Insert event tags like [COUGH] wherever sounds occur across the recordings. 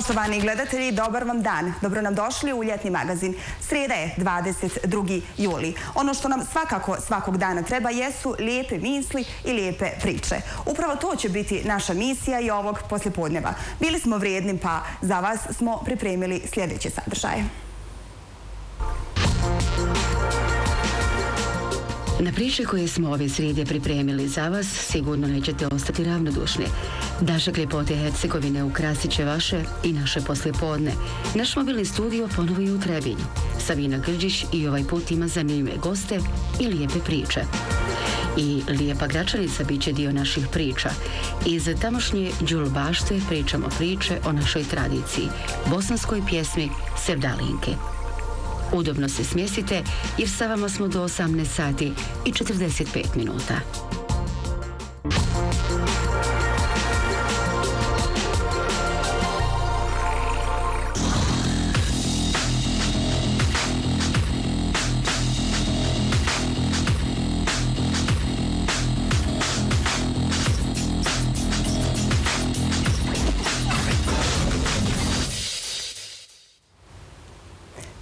Poštovani gledatelji, dobar vam dan. Dobro nam došli u ljetni magazin. Srijeda je 22. juli. Ono što nam svakako svakog dana treba jesu lijepe misli i lijepe priče. Upravo to će biti naša misija i ovog poslijepodneva. Bili smo vrijedni pa za vas smo pripremili sljedeće sadržaje. Na priče koje smo ove srijede pripremili za vas sigurno nećete ostati ravnodušni. Dašak ljepote Hercegovine ukrasit će vaše i naše poslijepodne. Naš mobilni studio ponovo je u Trebinju. Savina Grđić i ovaj put ima zanimljive goste i lijepe priče. I Lijepa Gračanica bit će dio naših priča. Iz tamošnje Đulbašte pričamo priče o našoj tradiciji, bosanskoj pjesmi Sevdalinke. Udobno se smjestite jer sa vama smo do 18 sati i 45 minuta.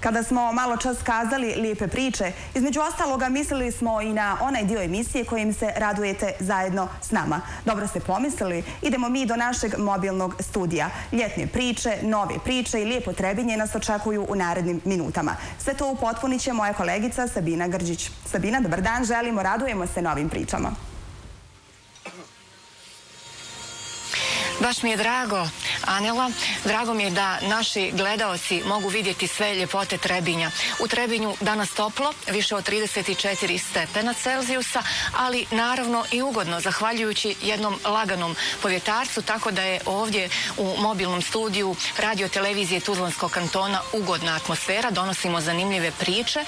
Kada smo malo čas kazali lijepe priče, između ostaloga mislili smo i na onaj dio emisije kojim se radujete zajedno s nama. Dobro ste pomislili, idemo mi do našeg mobilnog studija. Ljetne priče, nove priče i lijepo trebinje nas očekuju u narednim minutama. Sve to upotpunit će moja kolegica Sabina Grđić. Sabina, dobar dan, želimo, radujemo se novim pričama. Baš mi je drago, Anela. Drago mi je da naši gledaoci mogu vidjeti sve ljepote Trebinja. U Trebinju danas toplo, više od 34 stepena Celzijusa, ali naravno i ugodno, zahvaljujući jednom laganom povjetarcu, tako da je ovdje u mobilnom studiju radio televizije Tuzlanskog kantona ugodna atmosfera. Donosimo zanimljive priče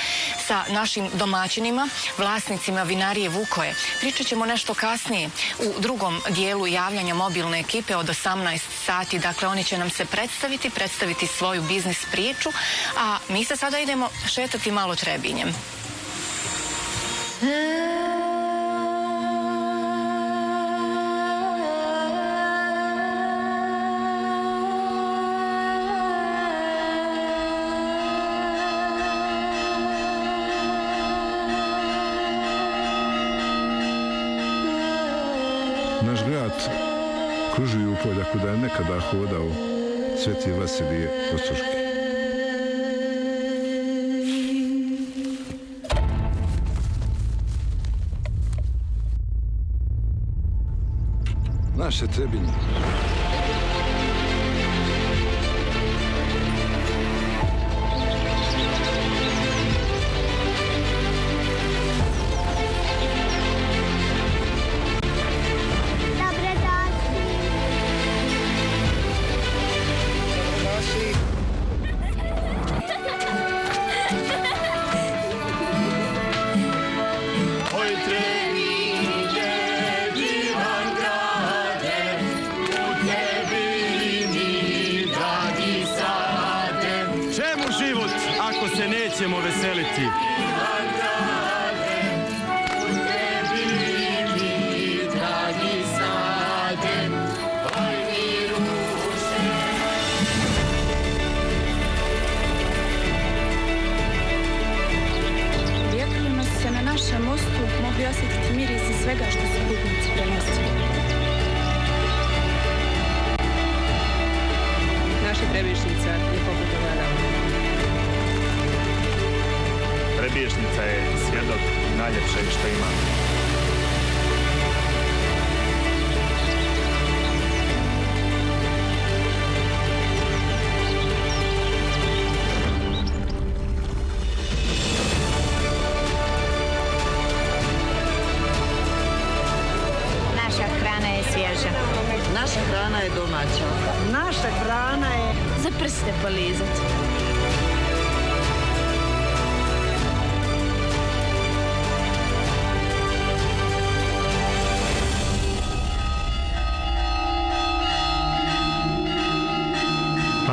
sa našim domaćinima, vlasnicima vinarije Vukoje. Pričat ćemo nešto kasnije u drugom dijelu javljanja mobilne ekipe od 18 sati. Dakle, oni će nam se predstaviti, predstaviti svoju biznis priču, a mi se sada idemo šetati malo trebinjem. Kuda je nekada hodao Sveti Vasilije Ostroški. Naše Trebinje.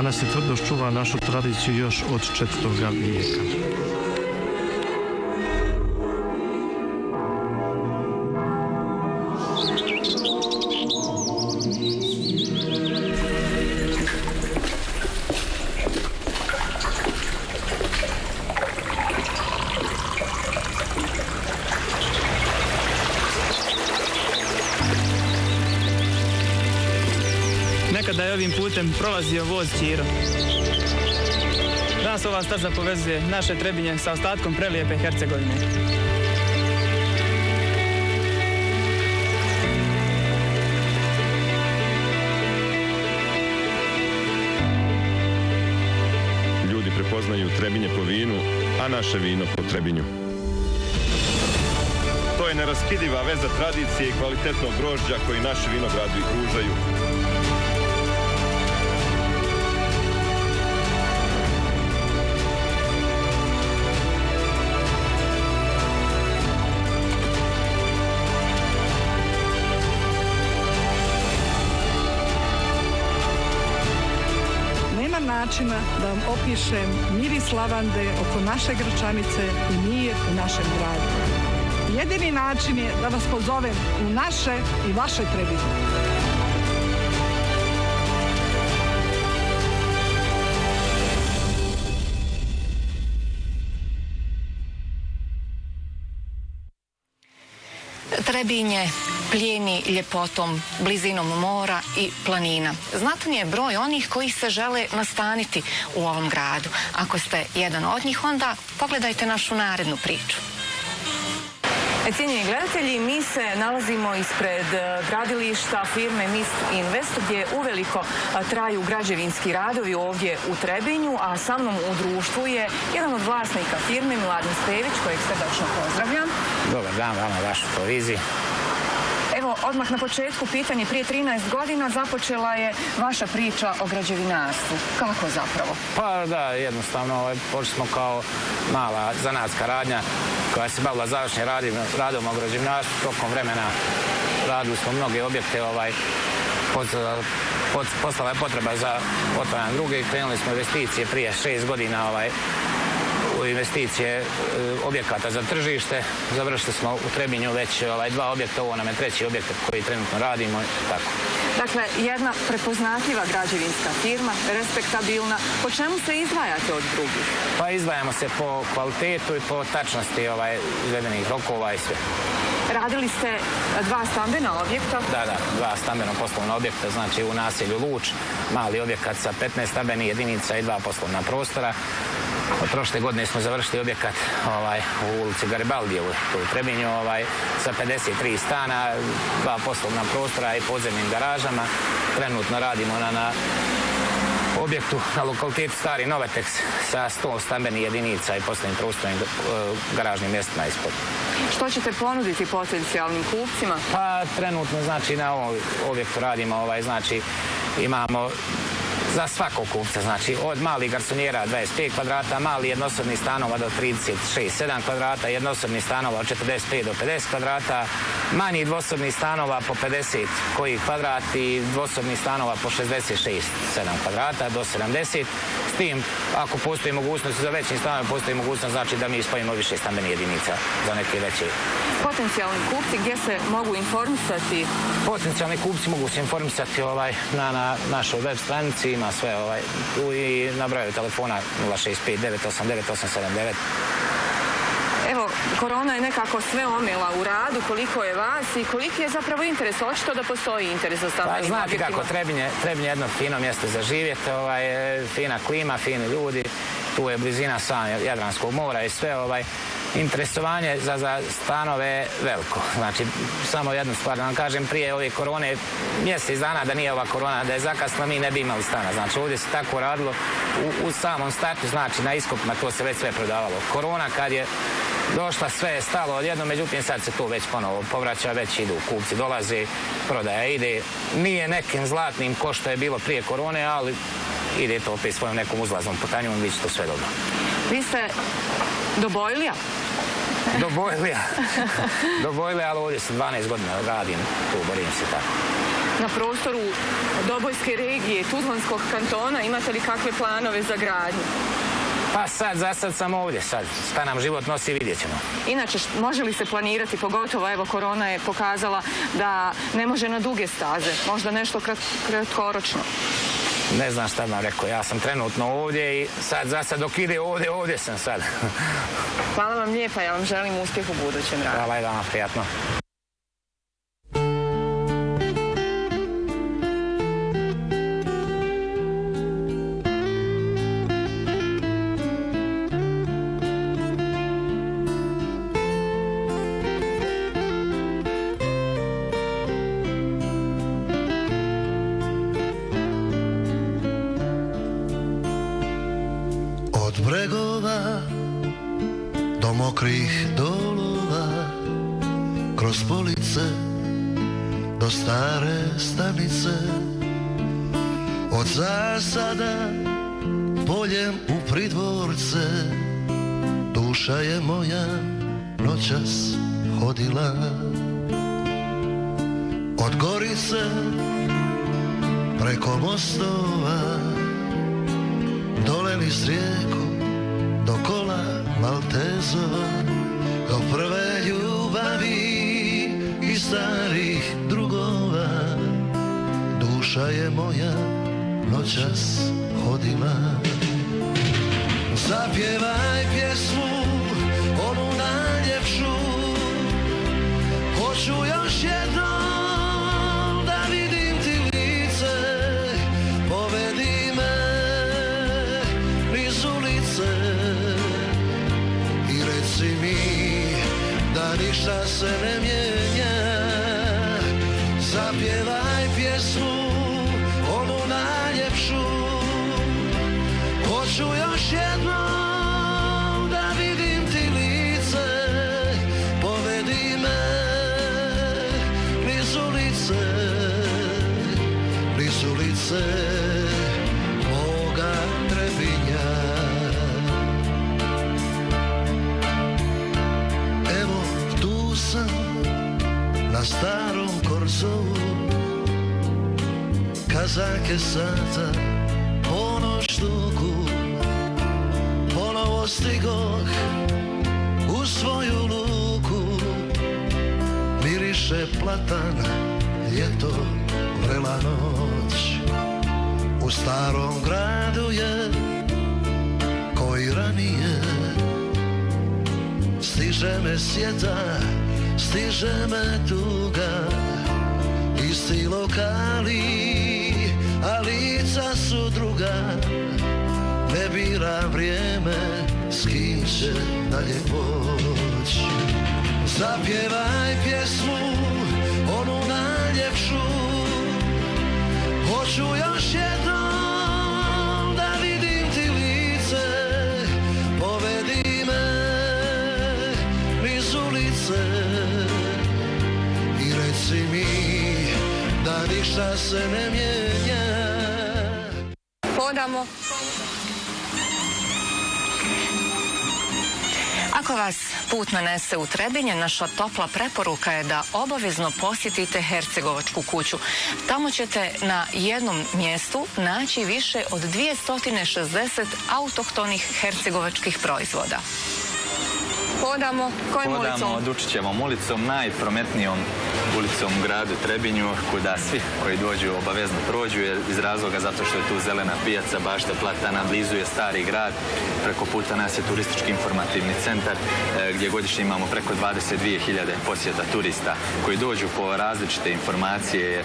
Danas se tvrdost čuva našu tradiciju još od 4. vijeka. Voz Ćiro. Danas ova staza povezuje naše Trebinje sa ostatkom prelijepe Hercegovine. Ljudi prepoznaju Trebinje po vinu, a naše vino po Trebinju. To je neraskidiva veza tradicije i kvalitetnog grožđa koji naši vinogradi pružaju. Načina da vam opišem miris lavande oko naše grčanice i mir u našem gradu. Jedini način je da vas pozovem u naše i vaše. Trebinje plijeni ljepotom, blizinom mora i planina. Znatan je broj onih koji se žele nastaniti u ovom gradu. Ako ste jedan od njih, onda pogledajte našu narednu priču. Cijenjeni gledatelji, mi se nalazimo ispred e, gradilišta firme Mist Invest gdje uveliko e, traju građevinski radovi ovdje u Trebinju, a sa mnom u društvu je jedan od vlasnika firme Miladin Stević kojeg srdačno pozdravljam. Dobar dan vama, vašu proviziji. Odmah na početku pitanje. Prije 13 godina započela je vaša priča o građevinarstvu. Kako zapravo? Pa da, jednostavno, ovaj, počeli smo kao mala zanatska radnja koja se bavila završnim radim, radom o građevinarstvu. Tokom vremena radili smo mnoge objekte, ovaj, postala je potreba za otvaranje druge. Krenuli smo investicije prije šest godina ovaj, investicije e, objekata za tržište. Završili smo u Trebinju već ovaj, dva objekta, ovo nam je treći objekt koji trenutno radimo. Tako. Dakle, jedna prepoznatljiva građevinska firma, respektabilna. Po čemu se izdvajate od drugih? Pa izdvajamo se po kvalitetu i po tačnosti ovaj, izvedenih rokova i sve. Radili ste dva stambena objekta? Da, da, dva stambeno poslovna objekta, znači u naselju Luč, mali objekat sa 15 stambenih jedinica i dva poslovna prostora. Od prošle godine smo završili objekat ovaj, u ulici Garibaldije u Trebinju ovaj, sa 53 stana, dva poslovna prostora i podzemnim garažama. Trenutno radimo na, na objektu na lokalitetu Stari Novateks sa 100 stambenih jedinica i poslovnim prostornim garažnim mjestima ispod. Što ćete ponuditi potencijalnim kupcima? Pa trenutno znači na ovom objektu radimo ovaj znači imamo za svakog kupca, znači od malih garsonjera 25 kvadrata, mali jednosobni stanova do 36-7 kvadrata, jednosobni stanova od 45 do 50 kvadrata, manji dvosobni stanova po 50 koji kvadrat i dvosobni stanova po 66-7 kvadrata do 70. S tim, ako postoji mogućnost za većim stanovima, postoji mogućnost znači da mi spojimo više stambenih jedinica za neke veće. Potencijalni kupci gdje se mogu informisati? Potencijalni kupci mogu se informisati ovaj, na, na našoj web stranici, ima sve ovaj, i na broju telefona 065 989 879. Evo, korona je nekako sve omela u radu, koliko je vas i koliki je zapravo interes? Očito da postoji interes za stambenim pa, znate kako, Trebinje, Trebinje je jedno fino mjesto za živjeti, ovaj, fina klima, fini ljudi, tu je blizina sam Jadranskog mora i sve ovaj, interesovanje za, za stanove veliko. Znači, samo jednu stvar da vam kažem, prije ove korone, mjesec dana da nije ova korona, da je zakasla, mi ne bi imali stana. Znači, ovdje se tako radilo u, u samom startu, znači na iskopima to se već sve prodavalo. Korona kad je došla, sve je stalo odjedno, međutim sad se to već ponovo povraća, već idu kupci, dolaze, prodaja ide. Nije nekim zlatnim ko što je bilo prije korone, ali ide to opet svojom nekom uzlaznom putanjom, bit će to sve dobro. Vi ste do Bojlija? Do Bojlija. Do Bojlija, ali ovdje sam 12 godina radim, tu borim se tako. Na prostoru Dobojske regije, Tuzlanskog kantona, imate li kakve planove za gradnju? Pa sad, za sad sam ovdje, sad šta nam život nosi vidjet ćemo. Inače, može li se planirati, pogotovo evo korona je pokazala da ne može na duge staze, možda nešto kratkoročno? Ne znam šta vam rekao, ja sam trenutno ovdje i sad za sad dok ide ovdje, ovdje sam sad. Hvala vam lijepa, ja vam želim uspjeh u budućem radu. Hvala i vama, prijatno. Još jednom da vidim ti lice. Povedi me niz ulice Niz ulice moga trebinja. Evo tu sam na starom korzovu Kazake sata ono štuku Ponovo stigoh u svoju luku. Miriše platan, ljeto, vrela noć. U starom gradu je koji ranije Stiže me sjeta, stiže me tuga. Isti lokali, a lica su druga. Ne bira vrijeme, s kim će dalje poć Zapjevaj pjesmu, onu najljepšu. Hoću još jednom da vidim ti lice. Povedi me niz ulice. I reci mi da ništa se ne mijenja. Hodamo. Ako vas put nanese u Trebinje, naša topla preporuka je da obavezno posjetite Hercegovačku kuću. Tamo ćete na jednom mjestu naći više od 260 autohtonih hercegovačkih proizvoda. Hodamo kojim Hodamo ulicom? Dučićevom ulicom, najprometnijom ulicom u gradu Trebinju, kuda svi koji dođu obavezno prođu, jer iz razloga zato što je tu zelena pijaca, bašta platana, blizu je stari grad, preko puta nas je turistički informativni centar e, gdje godišnje imamo preko 22.000 posjeta turista koji dođu po različite informacije e,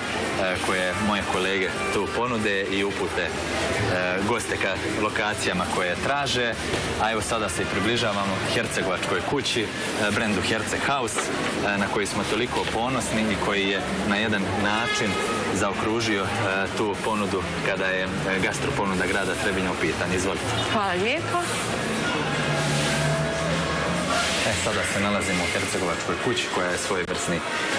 koje moje kolege tu ponude i upute e, goste ka lokacijama koje traže, a evo sada se i približavamo Hercegovačkoj kući, brendu Herceg House, na koji smo toliko ponosni i koji je na jedan način zaokružio e, tu ponudu kada je e, gastro ponuda grada Trebinja u pitanju. Izvolite. Hvala lijepo. E, sada se nalazimo u Hercegovačkoj kući koja je svojevrsni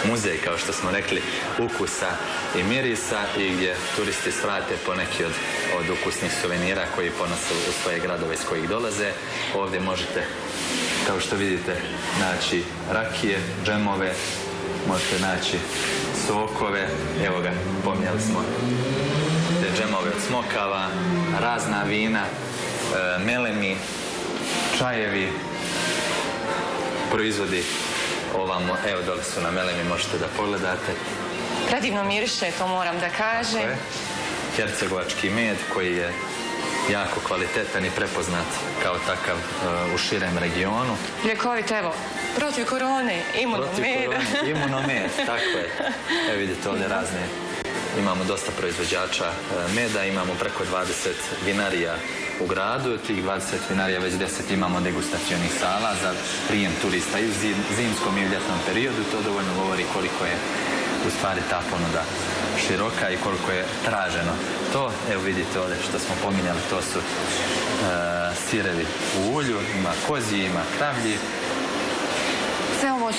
muzej, kao što smo rekli, ukusa i mirisa i gdje turisti svrate po neki od, od ukusnih suvenira koji ponose u svoje gradove iz kojih dolaze. Ovdje možete, kao što vidite, naći rakije, džemove, možete naći sokove, evo ga, pomijali smo te džemove od smokava, razna vina, e, melemi, čajevi, proizvodi ovamo, evo dole su na melemi, možete da pogledate. Predivno miriše, to moram da kažem. Hercegovački med koji je jako kvalitetan i prepoznat kao takav e, u širem regionu. Ljekovit, evo, protiv korone, imunomed. Protiv korone, imunomed, [LAUGHS] tako je. Evo vidite ovdje razne, imamo dosta proizvođača e, meda, imamo preko 20 vinarija u gradu, tih 20 vinarija već 10 imamo degustacionih sala za prijem turista i u zim- zimskom i u ljetnom periodu, to dovoljno govori koliko je u stvari ta ponuda široka i koliko je traženo. To, evo vidite ovdje što smo pominjali, to su e, sirevi u ulju, ima kozji, ima kravlji,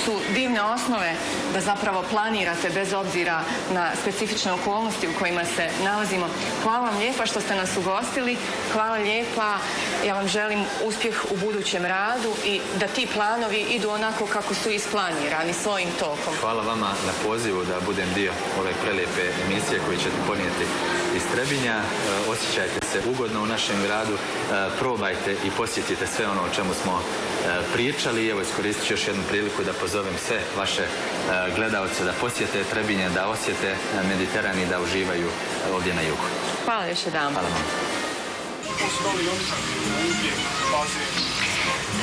su divne osnove da zapravo planirate bez obzira na specifične okolnosti u kojima se nalazimo. Hvala vam lijepa što ste nas ugostili. Hvala lijepa. Ja vam želim uspjeh u budućem radu i da ti planovi idu onako kako su isplanirani svojim tokom. Hvala vama na pozivu da budem dio ove prelijepe emisije koju ćete ponijeti iz Trebinja. E, osjećajte se ugodno u našem gradu, e, probajte i posjetite sve ono o čemu smo e, pričali. Evo iskoristit ću još jednu priliku da pozovem sve vaše gledalce da posjete Trebinje, da osjete Mediteran i da uživaju ovdje na jugu. Hvala još jedan. Hvala vam.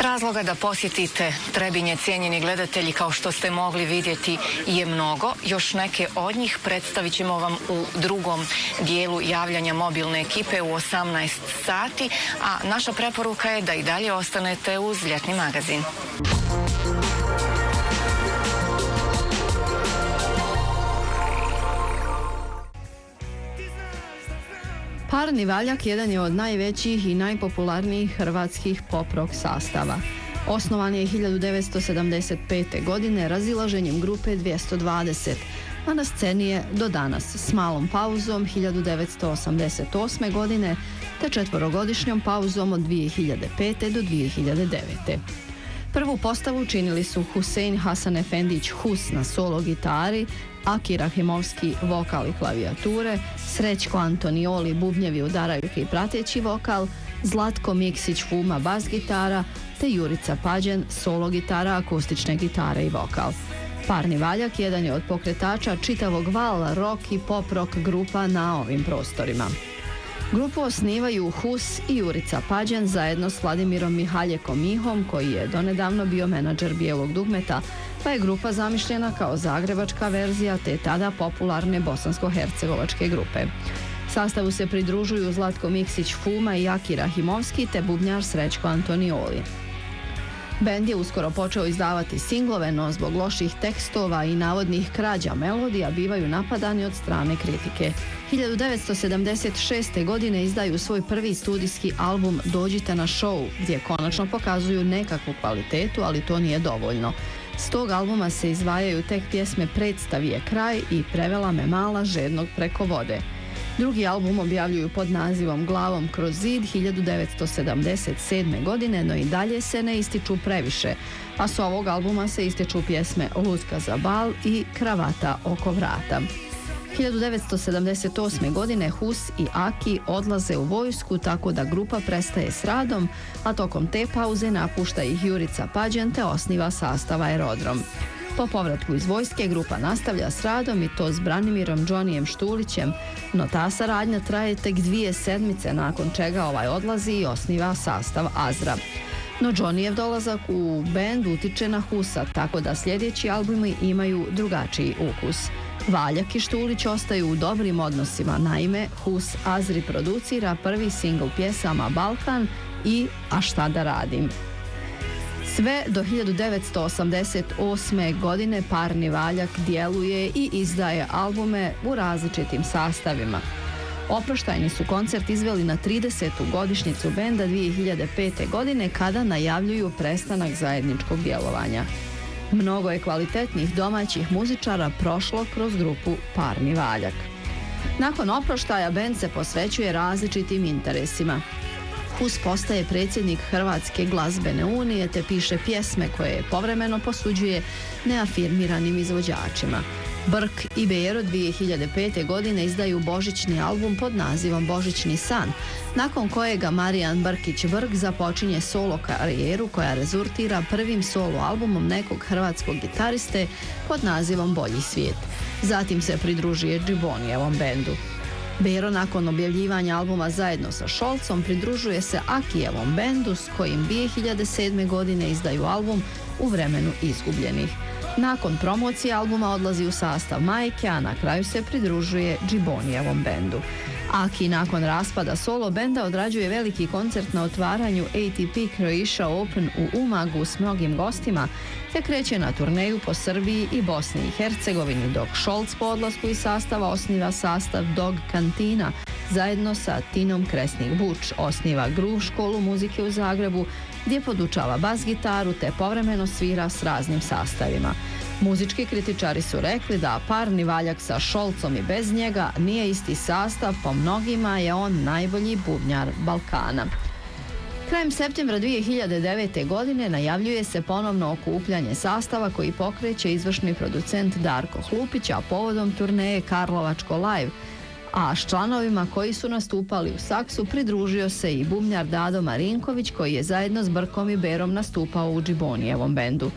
Razloga da posjetite Trebinje, cijenjeni gledatelji, kao što ste mogli vidjeti, je mnogo. Još neke od njih predstavit ćemo vam u drugom dijelu javljanja mobilne ekipe u 18 sati, a naša preporuka je da i dalje ostanete uz ljetni magazin. Parni valjak jedan je od najvećih i najpopularnijih hrvatskih pop rock sastava. Osnovan je 1975. godine razilaženjem grupe 220, a na sceni je do danas s malom pauzom 1988. godine te četvorogodišnjom pauzom od 2005. do 2009. Prvu postavu činili su Husein Hasan Efendić Hus na solo gitari, Aki Rahimovski vokal i klavijature, Srećko Antonioli bubnjevi udarajući i prateći vokal, Zlatko Miksić Fuma bas gitara, te Jurica Pađen solo gitara, akustične gitare i vokal. Parni valjak jedan je od pokretača čitavog vala rock i pop rock grupa na ovim prostorima. Grupu osnivaju Hus i Jurica Pađen zajedno s Vladimirom Mihaljekom Mihom koji je donedavno bio menadžer Bijelog dugmeta pa je grupa zamišljena kao zagrebačka verzija te tada popularne bosansko-hercegovačke grupe. Sastavu se pridružuju Zlatko Miksić Fuma i Aki Rahimovski te bubnjar Srećko Antonioli. Bend je uskoro počeo izdavati singlove, no zbog loših tekstova i navodnih krađa melodija bivaju napadani od strane kritike. 1976. godine izdaju svoj prvi studijski album Dođite na show, gdje konačno pokazuju nekakvu kvalitetu, ali to nije dovoljno. S tog albuma se izvajaju tek pjesme Predstav je kraj i Prevela me mala žednog preko vode. Drugi album objavljuju pod nazivom Glavom kroz zid 1977. godine, no i dalje se ne ističu previše, a s ovog albuma se ističu pjesme Luska za bal i Kravata oko vrata. 1978. godine Hus i Aki odlaze u vojsku tako da grupa prestaje s radom, a tokom te pauze napušta ih Jurica Pađen te osniva sastav Aerodrom. Po povratku iz vojske grupa nastavlja s radom i to s Branimirom Johnnyjem Štulićem, no ta saradnja traje tek dvije sedmice nakon čega ovaj odlazi i osniva sastav Azra. No Johnnyjev dolazak u band utiče na Husa, tako da sljedeći albumi imaju drugačiji ukus. Valjak i Štulić ostaju u dobrim odnosima, naime Hus Azri producira prvi singl pjesama Balkan i A šta da radim. Sve do 1988. godine Parni Valjak djeluje i izdaje albume u različitim sastavima. Oproštajni su koncert izveli na 30. godišnjicu benda 2005. godine kada najavljuju prestanak zajedničkog djelovanja. Mnogo je kvalitetnih domaćih muzičara prošlo kroz grupu Parni Valjak. Nakon oproštaja bend se posvećuje različitim interesima. Hus postaje predsjednik Hrvatske glazbene unije te piše pjesme koje povremeno posuđuje neafirmiranim izvođačima. Brk i Bero 2005. godine izdaju božićni album pod nazivom Božićni san, nakon kojega Marijan Brkić Brk započinje solo karijeru koja rezultira prvim solo albumom nekog hrvatskog gitariste pod nazivom Bolji svijet. Zatim se pridružuje Džibonijevom bendu. Bero nakon objavljivanja albuma zajedno sa Šolcom pridružuje se Akijevom bendu s kojim 2007. godine izdaju album u vremenu izgubljenih. Nakon promocije albuma odlazi u sastav Majke, a na kraju se pridružuje Džibonijevom bendu. Aki nakon raspada solo benda odrađuje veliki koncert na otvaranju ATP Croatia Open u Umagu s mnogim gostima, te kreće na turneju po Srbiji i Bosni i Hercegovini, dok Šolc po odlasku iz sastava osniva sastav Dog Kantina, zajedno sa Tinom Kresnik Buč osniva Groove školu muzike u Zagrebu gdje podučava bas gitaru te povremeno svira s raznim sastavima. Muzički kritičari su rekli da parni valjak sa Šolcom i bez njega nije isti sastav, po mnogima je on najbolji bubnjar Balkana. Krajem septembra 2009. godine najavljuje se ponovno okupljanje sastava koji pokreće izvršni producent Darko Hlupić, a povodom turneje Karlovačko live, a s članovima koji su nastupali u Saksu pridružio se i bubnjar Dado Marinković koji je zajedno s Brkom i Berom nastupao u Džibonijevom bendu.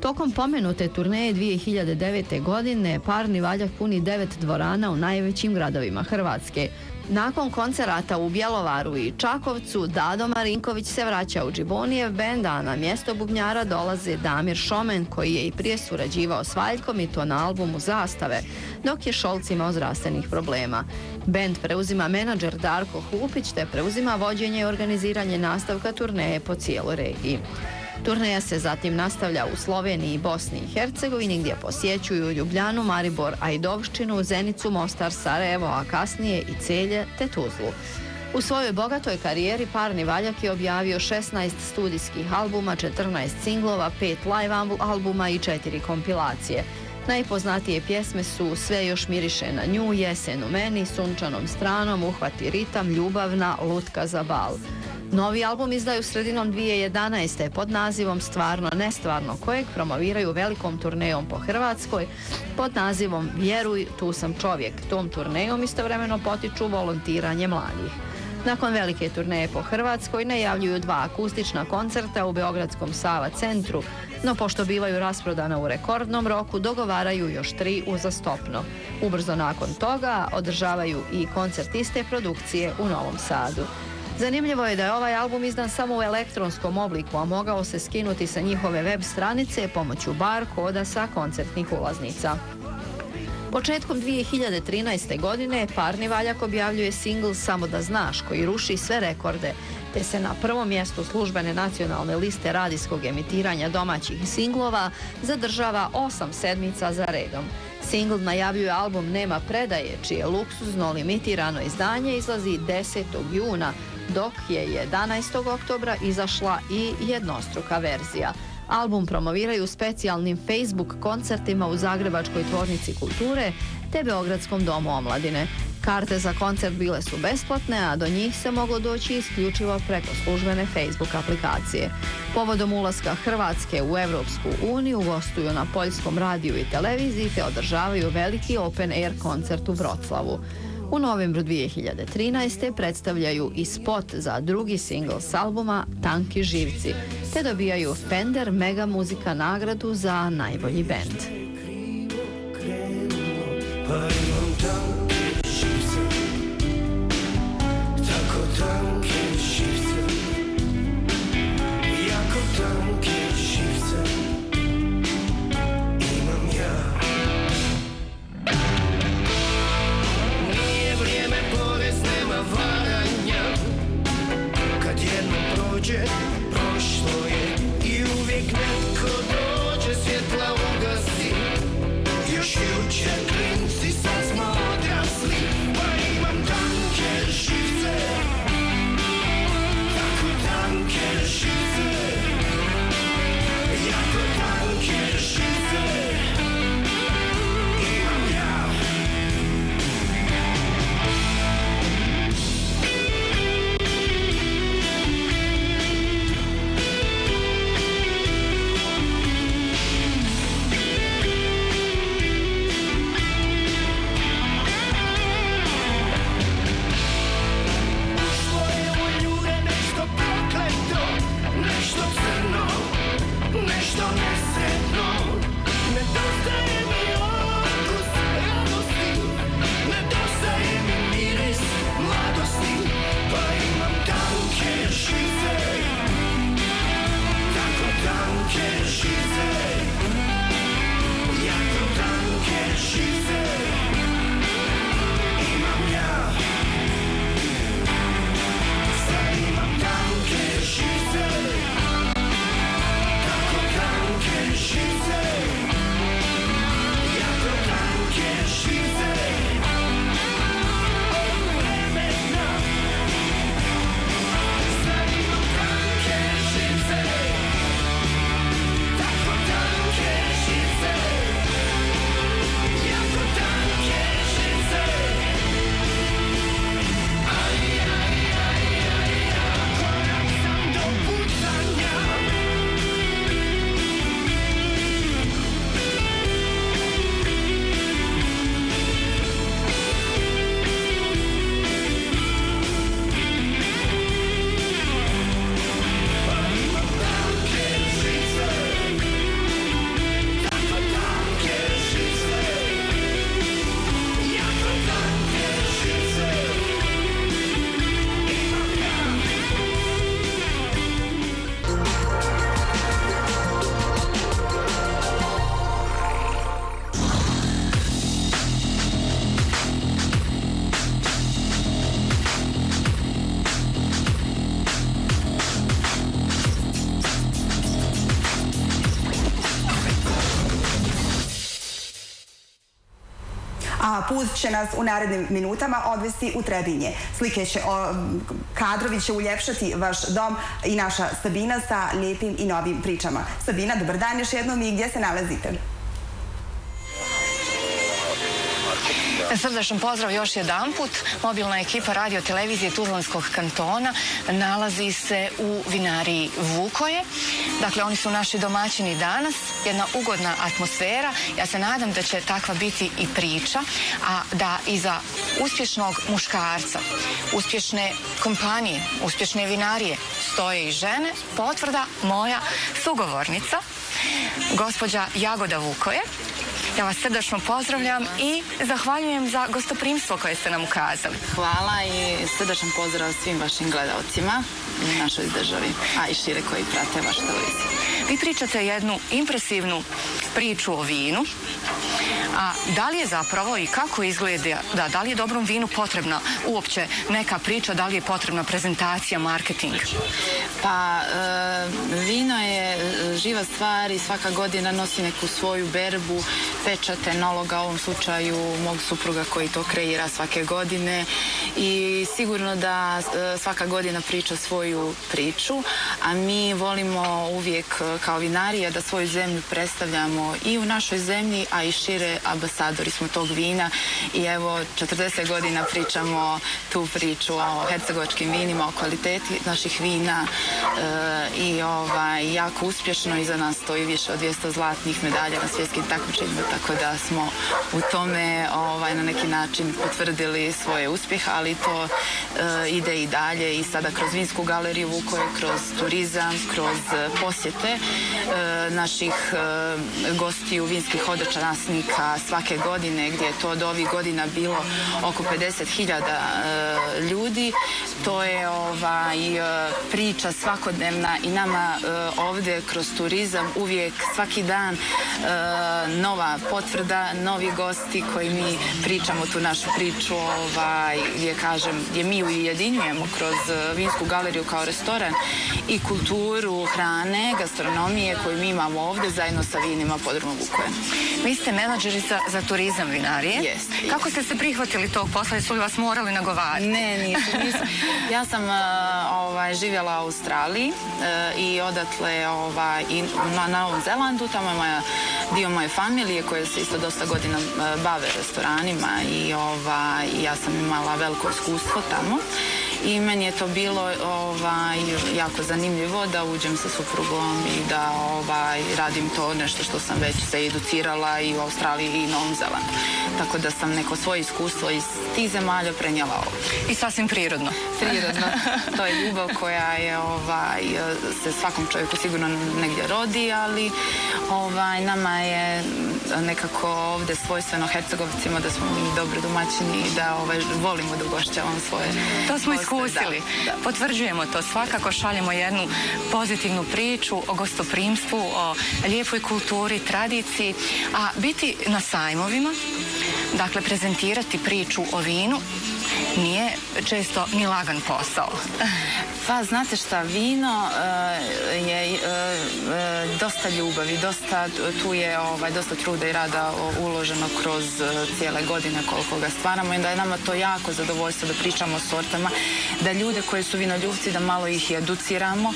Tokom pomenute turneje 2009. godine parni valjak puni devet dvorana u najvećim gradovima Hrvatske. Nakon koncerata u Bjelovaru i Čakovcu, Dado Marinković se vraća u Džibonijev bend, a na mjesto bubnjara dolaze Damir Šomen, koji je i prije surađivao s Valjkom i to na albumu Zastave, dok je Šolc imao zdravstvenih problema. Bend preuzima menadžer Darko Hlupić, te preuzima vođenje i organiziranje nastavka turneje po cijeloj regiji. Turneja se zatim nastavlja u Sloveniji, Bosni i Hercegovini gdje posjećuju Ljubljanu, Maribor, Ajdovščinu, Zenicu, Mostar, Sarajevo, a kasnije i Celje te Tuzlu. U svojoj bogatoj karijeri Parni Valjak je objavio 16 studijskih albuma, 14 singlova, 5 live albuma i 4 kompilacije. Najpoznatije pjesme su Sve još miriše na nju, Jesen u meni, Sunčanom stranom, Uhvati ritam, Ljubavna, Lutka za bal. Novi album izdaju sredinom 2011. pod nazivom Stvarno nestvarno, kojeg promoviraju velikom turnejom po Hrvatskoj pod nazivom Vjeruj, tu sam čovjek. Tom turnejom istovremeno potiču volontiranje mladih. Nakon velike turneje po Hrvatskoj najavljuju dva akustična koncerta u Beogradskom Sava centru, no pošto bivaju rasprodana u rekordnom roku, dogovaraju još tri uzastopno. Ubrzo nakon toga održavaju i koncert iste produkcije u Novom Sadu. Zanimljivo je da je ovaj album izdan samo u elektronskom obliku, a mogao se skinuti sa njihove web stranice pomoću bar koda sa koncertnih ulaznica. Početkom 2013. godine Parni Valjak objavljuje singl Samo da znaš koji ruši sve rekorde te se na prvom mjestu službene nacionalne liste radijskog emitiranja domaćih singlova zadržava osam sedmica za redom. Singl najavljuje album Nema predaje, čije luksuzno limitirano izdanje izlazi 10. juna, dok je 11. oktobra izašla i jednostruka verzija. Album promoviraju specijalnim Facebook koncertima u Zagrebačkoj tvornici kulture te Beogradskom domu omladine. Karte za koncert bile su besplatne, a do njih se moglo doći isključivo preko službene Facebook aplikacije. Povodom ulaska Hrvatske u Europsku uniju gostuju na Poljskom radiju i televiziji te održavaju veliki open air koncert u Vroclavu. U novembru 2013. predstavljaju i spot za drugi singl s albuma Tanki živci, te dobijaju Fender Mega Muzika nagradu za najbolji bend. A put će nas u narednim minutama odvesti u Trebinje. Slike će, o, kadrovi će uljepšati vaš dom i naša Sabina sa lijepim i novim pričama. Sabina, dobar dan još jednom i gdje se nalazite? Srdečan pozdrav još jedan put. Mobilna ekipa radio televizije Tuzlanskog kantona nalazi se u vinariji Vukoje. Dakle, oni su naši domaćini danas. Jedna ugodna atmosfera. Ja se nadam da će takva biti i priča, a da iza uspješnog muškarca, uspješne kompanije, uspješne vinarije stoje i žene. Potvrda moja sugovornica, gospođa Jagoda Vukoje. Ja vas srdačno pozdravljam i zahvaljujem za gostoprimstvo koje ste nam ukazali. Hvala i srdačan pozdrav svim vašim gledalcima u našoj državi, a i šire koji prate vašu televiziju. Vi pričate jednu impresivnu priču o vinu, a da li je zapravo i kako izgleda, da, da li je dobrom vinu potrebna uopće neka priča, da li je potrebna prezentacija, marketing? Pa, e, vino je živa stvar i svaka godina nosi neku svoju berbu, pečat enologa, u ovom slučaju mog supruga koji to kreira svake godine i sigurno da e, svaka godina priča svoju priču, a mi volimo uvijek e, kao vinarija da svoju zemlju predstavljamo i u našoj zemlji, a i šire ambasadori smo tog vina. I evo 40 godina pričamo tu priču o hercegovačkim vinima, o kvaliteti naših vina e, i ovaj, jako uspješno iza nas stoji više od 200 zlatnih medalja na svjetskim takmičenjima, tako da smo u tome ovaj, na neki način potvrdili svoje uspjehe, ali to e, ide i dalje i sada kroz vinsku galeriju Vukoje, kroz turizam, kroz posjete naših gostiju, vinskih hodočasnika svake godine gdje je to od ovih godina bilo oko 50.000 ljudi. To je ovaj, priča svakodnevna i nama ovdje kroz turizam uvijek svaki dan nova potvrda, novi gosti koji mi pričamo tu našu priču ovaj, gdje kažem, gdje mi ujedinjujemo kroz vinsku galeriju kao restoran i kulturu hrane, gastronomije koju mi imamo ovdje zajedno sa vinima podrumu Vukoje. Vi ste menadžerica za turizam vinarije. Jest, Kako ste se prihvatili tog posla? Jesu li vas morali nagovarati? Ne, nisam. nisam. Ja sam ovaj, živjela u Australiji i odatle ovaj, i na Novom Zelandu, tamo je moja, dio moje familije koje se isto dosta godina bave restoranima i ovaj, ja sam imala veliko iskustvo tamo i meni je to bilo ovaj, jako zanimljivo da uđem sa suprugom i da ovaj, radim to nešto što sam već se educirala i u Australiji i Novom Zelandu. Tako da sam neko svoje iskustvo iz tih zemalja prenijela ovo. I sasvim prirodno. Prirodno. [LAUGHS] To je ljubav koja je ovaj, se svakom čovjeku sigurno negdje rodi, ali ovaj, nama je nekako ovdje svojstveno Hercegovicima da smo mi dobri domaćini i da ovaj, volimo da ugošćavamo svoje To smo iskusili. Potvrđujemo to. Svakako šaljemo jednu pozitivnu priču o gostoprimstvu, o lijepoj kulturi, tradiciji, a biti na sajmovima, dakle prezentirati priču o vinu, nije često ni lagan posao. Pa znate šta, vino uh, je uh, dosta ljubavi, dosta, tu je ovaj, dosta truda i rada uloženo kroz cijele godine koliko ga stvaramo i da je nama to jako zadovoljstvo da pričamo o sortama, da ljude koji su vinoljubci da malo ih educiramo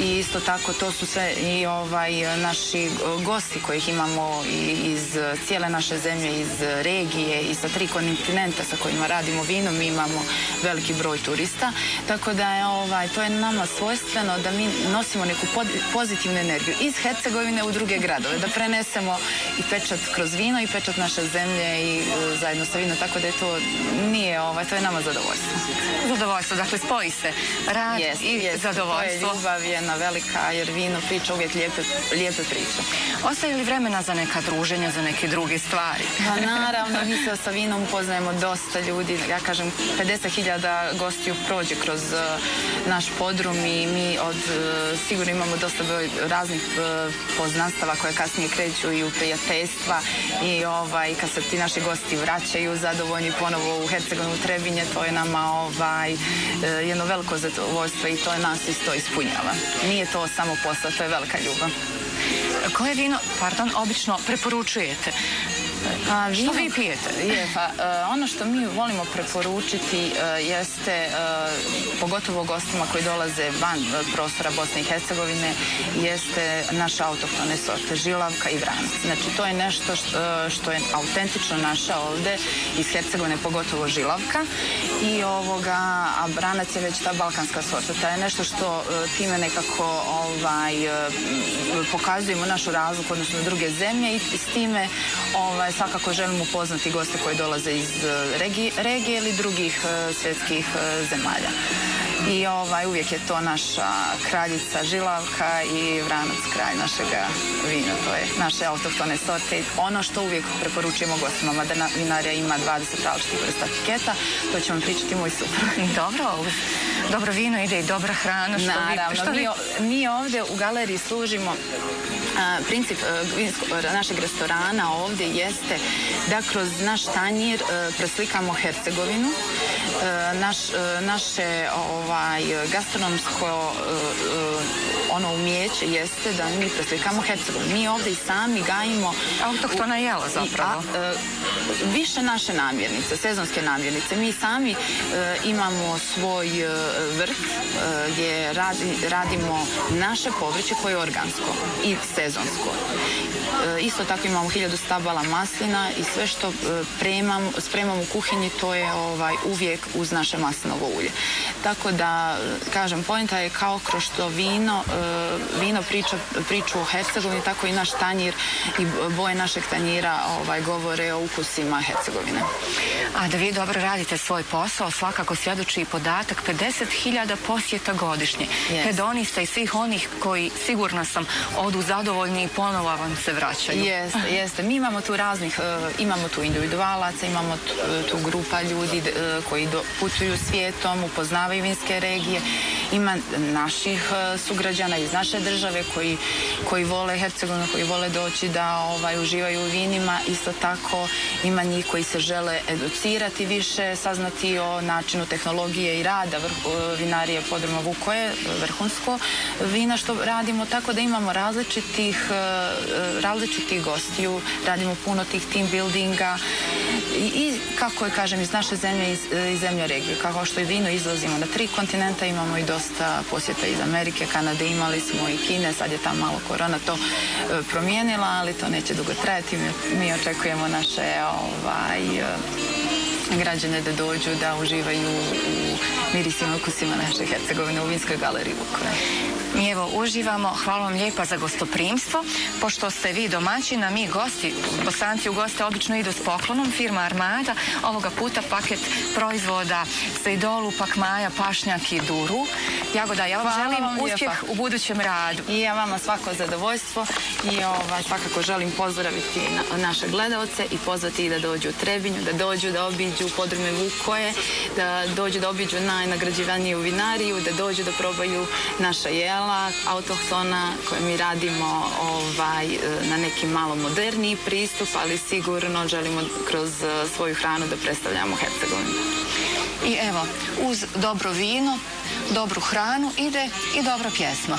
i isto tako to su sve i ovaj, naši gosti kojih imamo iz cijele naše zemlje, iz regije i sa tri kontinenta sa kojima radimo vino, mi imamo veliki broj turista, tako da je ovaj, to je nama svojstveno da mi nosimo neku pozitivnu energiju iz Hercegovine u druge gradove, da prenesemo i pečat kroz vino i pečat naše zemlje i uh, zajedno sa vino, tako da je to nije, ovaj, to je nama zadovoljstvo. Zadovoljstvo, dakle spoji se rad jest, i jest, zadovoljstvo. To je ljubav jedna velika, jer vino priča uvijek lijepe, lijepe priče. Ostaje li vremena za neka druženja, za neke druge stvari? Pa naravno, [LAUGHS] mi se sa vinom upoznajemo dosta ljudi, ja kažem 50.000 gostiju prođe kroz uh, naš podrum i mi od, uh, sigurno imamo dosta broj raznih uh, poznanstava koje kasnije kreću i u prijateljstva i ovaj, kad se ti naši gosti vraćaju zadovoljni ponovo u Hercegovinu Trebinje, to je nama ovaj, jedno veliko zadovoljstvo i to je nas isto ispunjava. Nije to samo posao, to je velika ljubav. Koje vino, pardon, obično preporučujete A, Što vi pijete? Je, pa, e, ono što mi volimo preporučiti e, jeste, e, pogotovo gostima koji dolaze van prostora Bosne i Hercegovine, jeste naša autohtone sorte, žilavka i vranac. Znači, to je nešto što, što je autentično naša ovde iz Hercegovine, pogotovo žilavka. I ovoga, a vranac je već ta balkanska sorta. To je nešto što time nekako ovaj, pokazujemo našu razliku odnosno druge zemlje i s time ovaj, svakako želimo upoznati goste koji dolaze iz e, regije, regije ili drugih e, svjetskih e, zemalja. I ovaj, uvijek je to naša kraljica žilavka i vranac kralj našega vina. To je naše autohtone sorte. Ono što uvijek preporučujemo gostima, mada na- vinarija ima 20 različitih vrsta piketa, to će vam pričati moj suprug. [LAUGHS] Dobro, dobro vino ide i dobra hrana. Što Naravno, vi, što mi, mi ovdje u galeriji služimo princip a, vinsko- našeg restorana ovdje jeste da kroz naš tanjir a, preslikamo Hercegovinu. Naš, naše ovaj, gastronomsko ono umjeće jeste da mi preslikamo Hercegovinu. Mi ovdje i sami gajimo Autohtona jela zapravo. I, a, e, više naše namirnice, sezonske namirnice. Mi sami e, imamo svoj e, vrt e, gdje radi- radimo naše povrće koje je organsko i sezonsko. E, isto tako imamo hiljadu stabala maslina i sve što e, premam, spremamo u kuhinji to je ovaj, uvijek uz naše maslinovo ulje. Tako da, e, kažem, pojenta je kao kroz što vino, vino priča priču o Hercegovini, tako i naš tanjir i boje našeg tanjira ovaj, govore o ukusima Hercegovine. A da vi dobro radite svoj posao, svakako svjedoči i podatak 50.000 posjeta godišnje. Jest. Hedonista i svih onih koji, sigurna sam, odu zadovoljni i ponovo vam se vraćaju. Jeste, jeste. Mi imamo tu raznih, e, imamo tu individualaca, imamo tu, tu grupa ljudi e, koji do- putuju svijetom, upoznavaju vinske regije. Ima naših e, sugrađana iz naše države koji, koji vole Hercegovinu, koji vole doći da ovaj, uživaju u vinima. Isto tako ima njih koji se žele educirati više, saznati o načinu tehnologije i rada vrh- e, vinarije podruma Vukoje, vrhunsko vina što radimo, tako da imamo različitih, e, različitih gostiju, radimo puno tih team buildinga i, i kako je, kažem, iz naše zemlje i iz, zemlje regije. Kako što i vino izvozimo na tri kontinenta, imamo i dosta posjeta iz Amerike, Kanade, imali smo i Kine, sad je tam malo korona to e, promijenila, ali to neće dugo trajati. Mi, očekujemo naše ovaj, e, građane da dođu da uživaju u mirisima ukusima naše Hercegovine u Vinskoj galeriji. Mi evo uživamo, hvala vam lijepa za gostoprimstvo. Pošto ste vi domaćina, mi gosti, bosanci u goste obično idu s poklonom, firma Armada, ovoga puta paket proizvoda sa idolu, pak Maja, Pašnjak i Duru. Jagoda, ja vam Hvala želim vam uspjeh lijepa. u budućem radu. I ja vama svako zadovoljstvo i ovaj, svakako želim pozdraviti na, naše gledalce i pozvati ih da dođu u Trebinju, da dođu da obiđu podrume Vukoje, da dođu da obiđu najnagrađivaniju vinariju, da dođu da probaju naša jela, autohtona koje mi radimo ovaj, e, na neki malo moderniji pristup, ali sigurno želimo kroz e, svoju hranu da predstavljamo Hercegovinu. I evo, uz dobro vino, dobru hranu ide i dobra pjesma.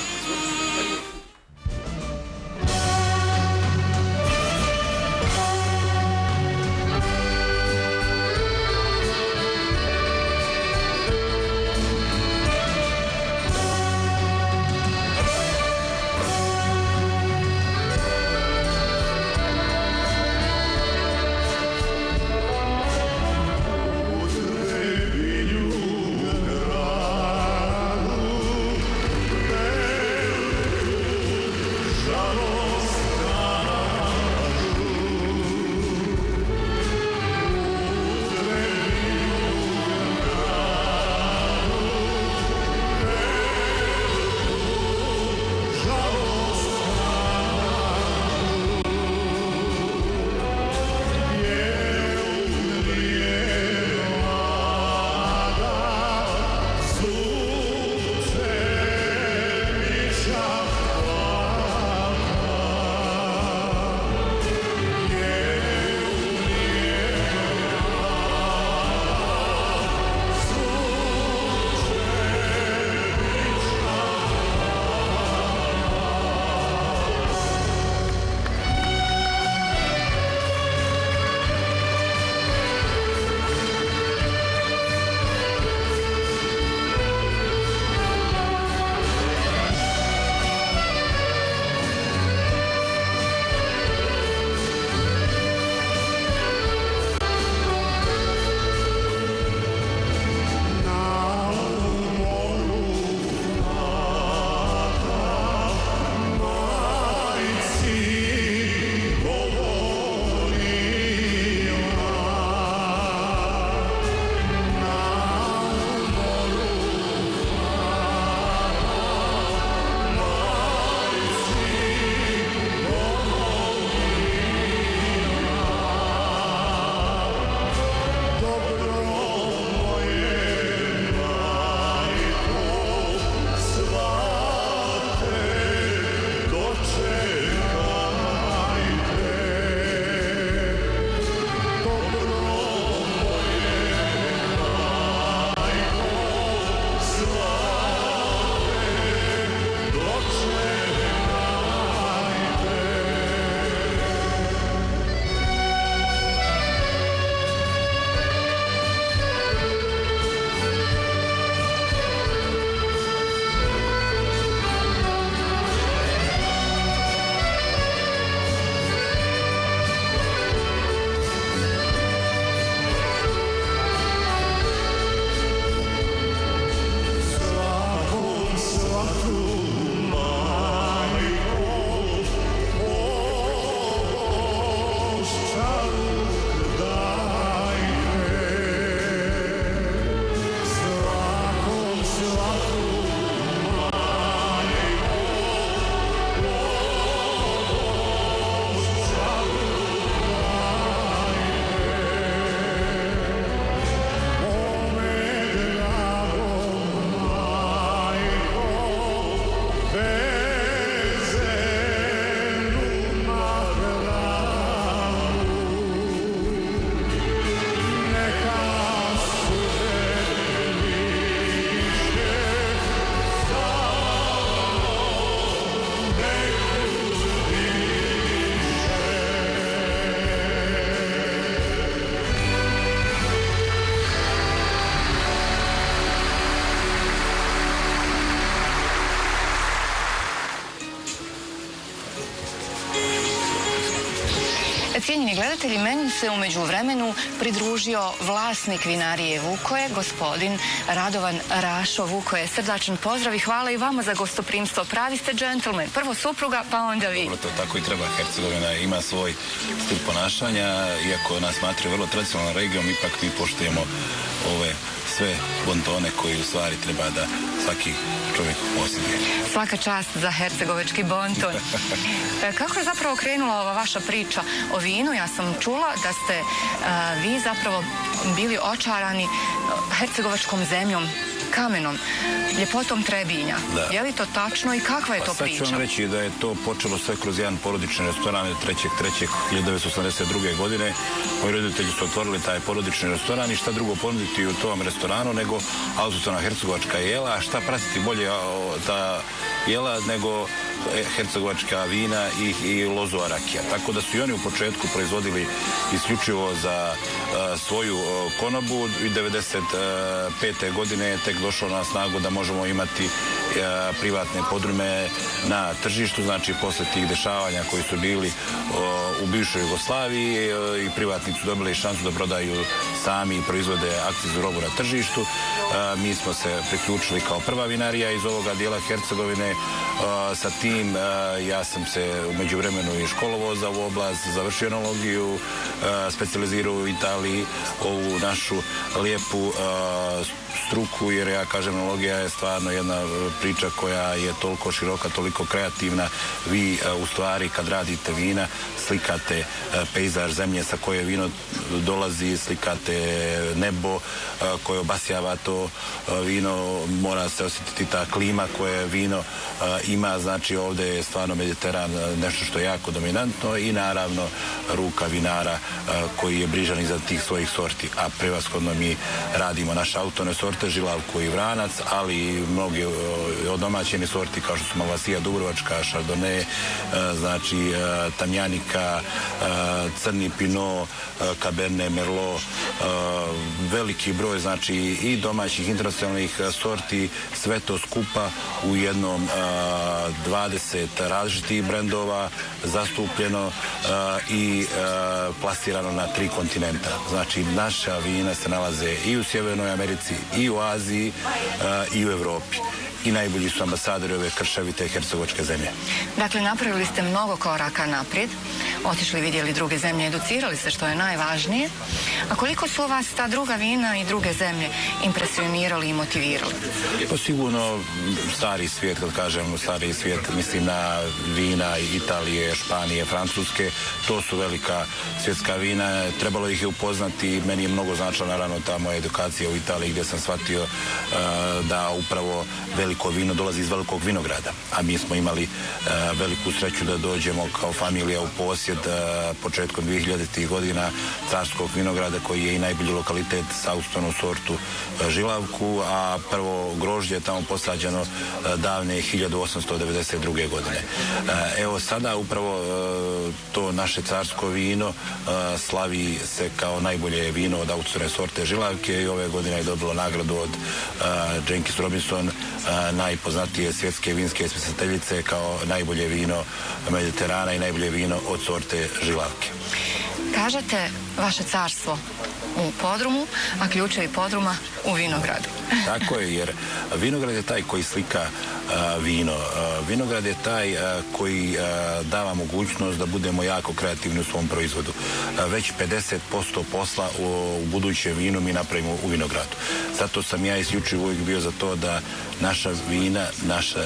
Cijenjeni gledatelji, meni se umeđu vremenu pridružio vlasnik vinarije Vukoje, gospodin Radovan Rašo Vukoje. Srdačan pozdrav i hvala i vama za gostoprimstvo. Pravi ste džentlmen. Prvo supruga, pa onda vi. Dobro, to tako i treba. Hercegovina ima svoj stil ponašanja, iako nas smatraju vrlo tradicionalnom regijom, ipak mi poštujemo ove sve bontone koji u stvari treba da svaki čovjek posjeduje. Svaka čast za hercegovački bonton. [LAUGHS] E, Kako je zapravo krenula ova vaša priča o vinu? Ja sam čula da ste e, vi zapravo bili očarani e, hercegovačkom zemljom, kamenom, ljepotom Trebinja. Da. Je li to tačno i kakva je to Pa sad ću priča? vam reći da je to počelo sve kroz jedan porodični restoran 3.3.1982. godine. Moji roditelji su otvorili taj porodični restoran i šta drugo ponuditi u tom restoranu nego autotona hercegovačka jela, a šta pratiti bolje ta jela nego e, hercegovačka vina i, i lozova rakija. Tako da su i oni u početku proizvodili isključivo za svoju a, konobu i 95. godine je tek došlo na snagu da možemo imati a, privatne podrume na tržištu, znači posle tih dešavanja koji su bili u bivšoj Jugoslaviji e, i privatnici su dobili šansu da prodaju sami i proizvode akciznu robu na tržištu. Mi smo se priključili kao prva vinarija iz ovoga dijela Hercegovine. Sa tim ja sam se u međuvremenu i školovo za ovu oblast, završio enologiju, a, specijalizirao u Italiji ovu našu lijepu struku, jer ja kažem, enologija je stvarno jedna e, priča koja je toliko široka, toliko kreativna. Vi e, u stvari kad radite vina slikate e, pejzaž zemlje sa koje vino dolazi, slikate nebo koje obasjava to vino, mora se osjetiti ta klima koje vino ima, znači ovdje je stvarno Mediteran nešto što je jako dominantno i naravno ruka vinara koji je brižan iza tih svojih sorti, a prevashodno mi radimo naše autone sorte, žilavku i vranac, ali i mnoge e, odomaćene sorti kao što su Malvasija Dubrovačka, Chardonnay, e, znači e, Tamjanika, e, Crni Pinot, e, Cabernet Merlot, e, veliki broj znači i domaćih internacionalnih sorti, sve to skupa u jednom e, 20 različitih brendova zastupljeno i plasirano na tri kontinenta. Znači naša vina se nalaze i u Sjevernoj Americi, i u Aziji, i u Evropi. I najbolji su ambasadori ove kršavite hercegovačke zemlje. Dakle, napravili ste mnogo koraka naprijed, otišli vidjeli druge zemlje, educirali se što je najvažnije. A koliko su vas ta druga vina i druge zemlje impresionirali i motivirali? Pa sigurno stari svijet, kad kažem stari svijet, mislim na vina Italije, Španije, Francuske, to su velika svjetska vina, trebalo ih je upoznati, meni je mnogo značila naravno ta moja edukacija u Italiji gdje sam shvatio uh, da upravo veliko vino dolazi iz velikog vinograda, a mi smo imali uh, veliku sreću da dođemo kao familija u posjed uh, početkom 2000. godina carskog vinograda koji je i najbolji lokalitet sa autonom sortu uh, žilavku, a prvo grožđe je tamo posađeno davne 1892. godine. Evo sada upravo to naše carsko vino slavi se kao najbolje vino od autostorne sorte žilavke i ove godine je dobilo nagradu od Jenkins Robinson, najpoznatije svjetske vinske spisateljice kao najbolje vino Mediterana i najbolje vino od sorte žilavke. Kažete vaše carstvo u podrumu, a ključevi podruma u vinogradu. Tako je, jer vinograd je taj koji slika vino. Vinograd je taj koji dava mogućnost da budemo jako kreativni u svom proizvodu. Već 50% posla u, budućem vinu mi napravimo u vinogradu. Zato sam ja isključivo uvijek bio za to da naša vina, naša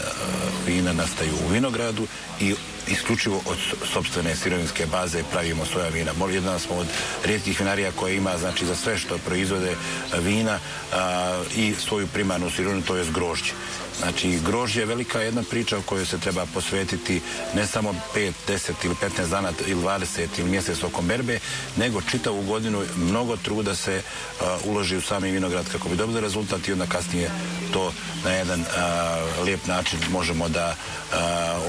vina nastaju u vinogradu i isključivo od sobstvene sirovinske baze pravimo svoja vina. Jedan smo od rijetkih vinarija koja ima znači za sve što proizvode vina a, i svoju primarnu sirovinu, to je grožđe. Znači, grožđe je velika jedna priča u kojoj se treba posvetiti ne samo 5, 10 ili 15 dana ili 20 ili mjesec oko berbe, nego čitavu godinu mnogo truda se uloži u sami vinograd kako bi dobili rezultat i onda kasnije to na jedan lijep način možemo da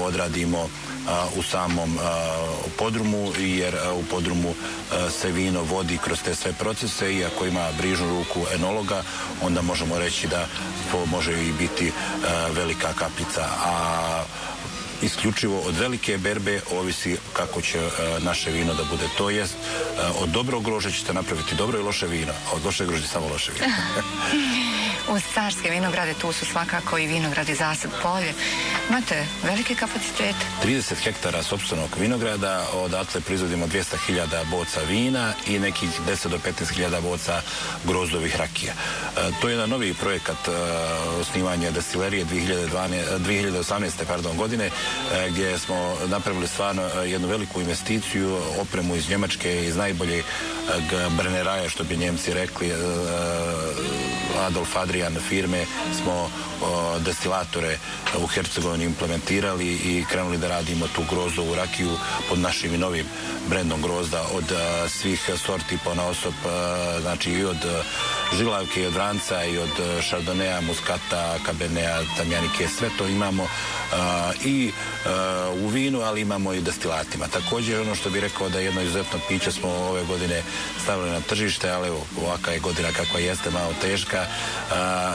odradimo u samom podrumu jer u podrumu se vino vodi kroz te sve procese i ako ima brižnu ruku enologa onda možemo reći da to može i biti velika kapljica a isključivo od velike berbe ovisi kako će naše vino da bude. To jest, od dobrog grožđa ćete napraviti dobro i loše vino, a od lošeg grožđa samo loše vino. [LAUGHS] Uz carske vinograde tu su svakako i vinogradi zasad polje. Imate velike kapacitete? 30 hektara sobstvenog vinograda, odatle proizvodimo 200.000 boca vina i nekih 10 do 15.000 boca grozdovih rakija. To je jedan novi projekat osnivanja destilerije 2018. Pardon, godine gdje smo napravili stvarno jednu veliku investiciju, opremu iz Njemačke, iz najbolje Brenneraja, što bi Njemci rekli, Adolf Adrian firme smo destilatore u Hercegovini implementirali i krenuli da radimo tu grozdovu rakiju pod našim i novim brendom grozda od svih sorti po osob, znači i od žilavke od ranca i od šardonea, muskata, kabenea, tamjanike, sve to imamo i u vinu, ali imamo i destilatima. Također ono što bih rekao da jedno izuzetno piće smo ove godine stavili na tržište, ali evo, ovaka je godina kakva jeste, malo teška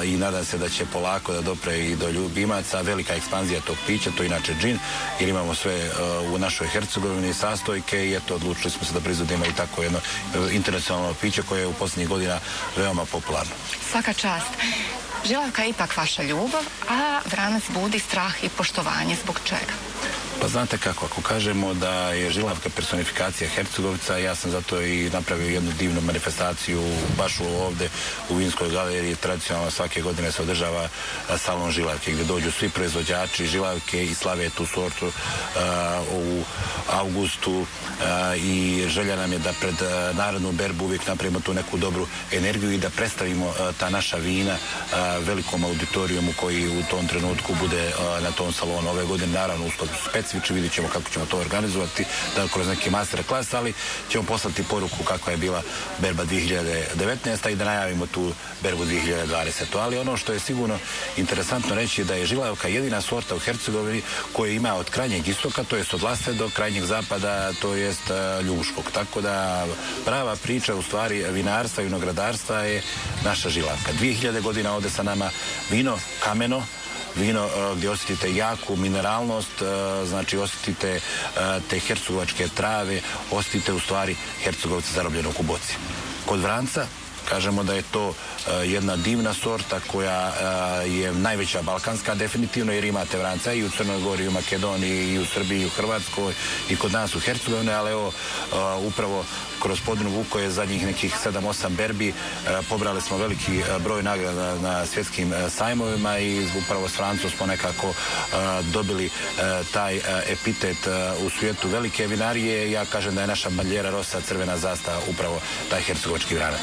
i nadam se da će polako da dopre i do ljubimaca. Velika ekspanzija tog pića, to je inače džin, jer imamo sve u našoj Hercegovini sastojke i eto, odlučili smo se da proizvodimo i tako jedno internacionalno piće koje je u posljednjih godina veoma popularno. Svaka čast. Žilavka je ipak vaša ljubav, a vranac budi strah i poštovanje. Zbog čega? Pa znate kako, ako kažemo da je Žilavka personifikacija Hercegovica, ja sam zato i napravio jednu divnu manifestaciju baš u ovde u Vinskoj galeriji. Tradicionalno svake godine se održava salon Žilavke gdje dođu svi proizvođači Žilavke i slave tu sortu u augustu i želja nam je da pred narodnu berbu uvijek napravimo tu neku dobru energiju i da predstavimo ta naša vina velikom auditorijumu koji u tom trenutku bude na tom salonu ove godine, naravno u specifično, vidjet ćemo kako ćemo to organizovati, da kroz neki master klas, ali ćemo poslati poruku kakva je bila berba 2019. i da najavimo tu berbu 2020. Ali ono što je sigurno interesantno reći da je Žilavka jedina sorta u Hercegovini koja ima od krajnjeg istoka, to jest od Laste do krajnjeg zapada, to jest Ljuškog. Tako da prava priča u stvari vinarstva i vinogradarstva je naša Žilavka. 2000 godina ovde sa nama vino kameno, vino gdje osjetite jaku mineralnost, znači osjetite te hercegovačke trave, osjetite u stvari hercegovca zarobljenog u boci. Kod Vranca kažemo da je to jedna divna sorta koja je najveća balkanska definitivno jer imate Vranca i u Crnoj Gori, i u Makedoniji, i u Srbiji, i u Hrvatskoj i kod nas u Hercegovini, ali evo upravo kroz podinu Vuko je zadnjih nekih 7-8 berbi pobrali smo veliki broj nagrada na svjetskim sajmovima i upravo s Francom smo nekako dobili taj epitet u svijetu velike vinarije. Ja kažem da je naša Baljera Rosa crvena zastava upravo taj hercegovački vranac.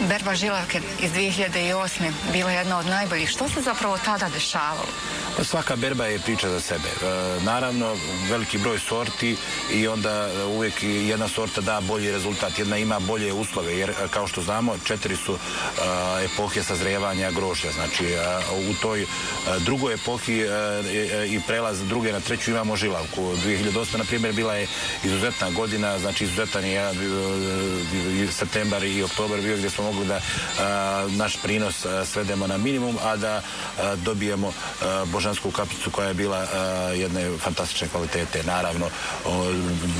Berba Žilavke iz 2008. bila jedna od najboljih. Što se zapravo tada dešavalo? Pa svaka berba je priča za sebe. naravno, veliki broj sorti i onda uvijek jedna sorta da bolji rezultat. Jedna ima bolje uslove, jer kao što znamo, četiri su epohe sazrevanja grožja. Znači, u toj drugoj epohi i prelaz druge na treću imamo Žilavku. 2008. na primjer, bila je izuzetna godina, znači izuzetan je septembar i oktobar bio gdje smo mogli da naš prinos svedemo na minimum, a da dobijemo božansku kapicu koja je bila jedne fantastične kvalitete. Naravno,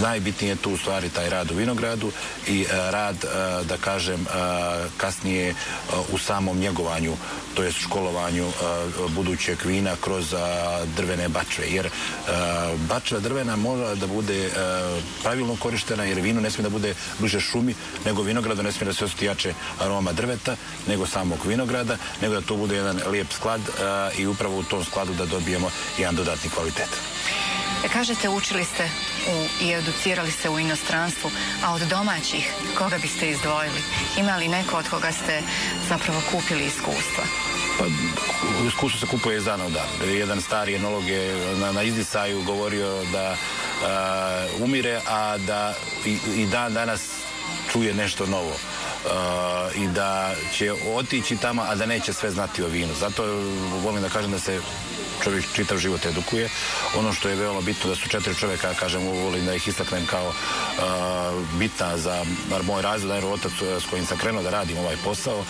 najbitnije je tu u stvari taj rad u vinogradu i rad, da kažem, kasnije u samom njegovanju, to jest školovanju budućeg vina kroz drvene bačve. Jer bačva drvena mora da bude pravilno korištena jer vino ne smije da bude bliže šumi, nego vinogradu ne smije da se osjeti jače aroma drveta, nego samog vinograda, nego da to bude jedan lijep sklad i upravo u tom skladu da dobijemo jedan dodatni kvalitet. E, kažete, učili ste i educirali se u inostranstvu, a od domaćih koga biste izdvojili? Ima li neko od koga ste zapravo kupili iskustva? Pa, iskustvo se kupuje iz dana u dan. Jedan stari enolog je na, na izdisaju govorio da umire, a da i, i dan danas čuje nešto novo. I da će otići tamo, a da neće sve znati o vinu. Zato volim da kažem da se čovjek čitav život edukuje. Ono što je veoma bitno da su četiri čovjeka, kažem, volim da ih istaknem kao bitna za moj razred, jer otac s kojim sam krenuo da radim ovaj posao,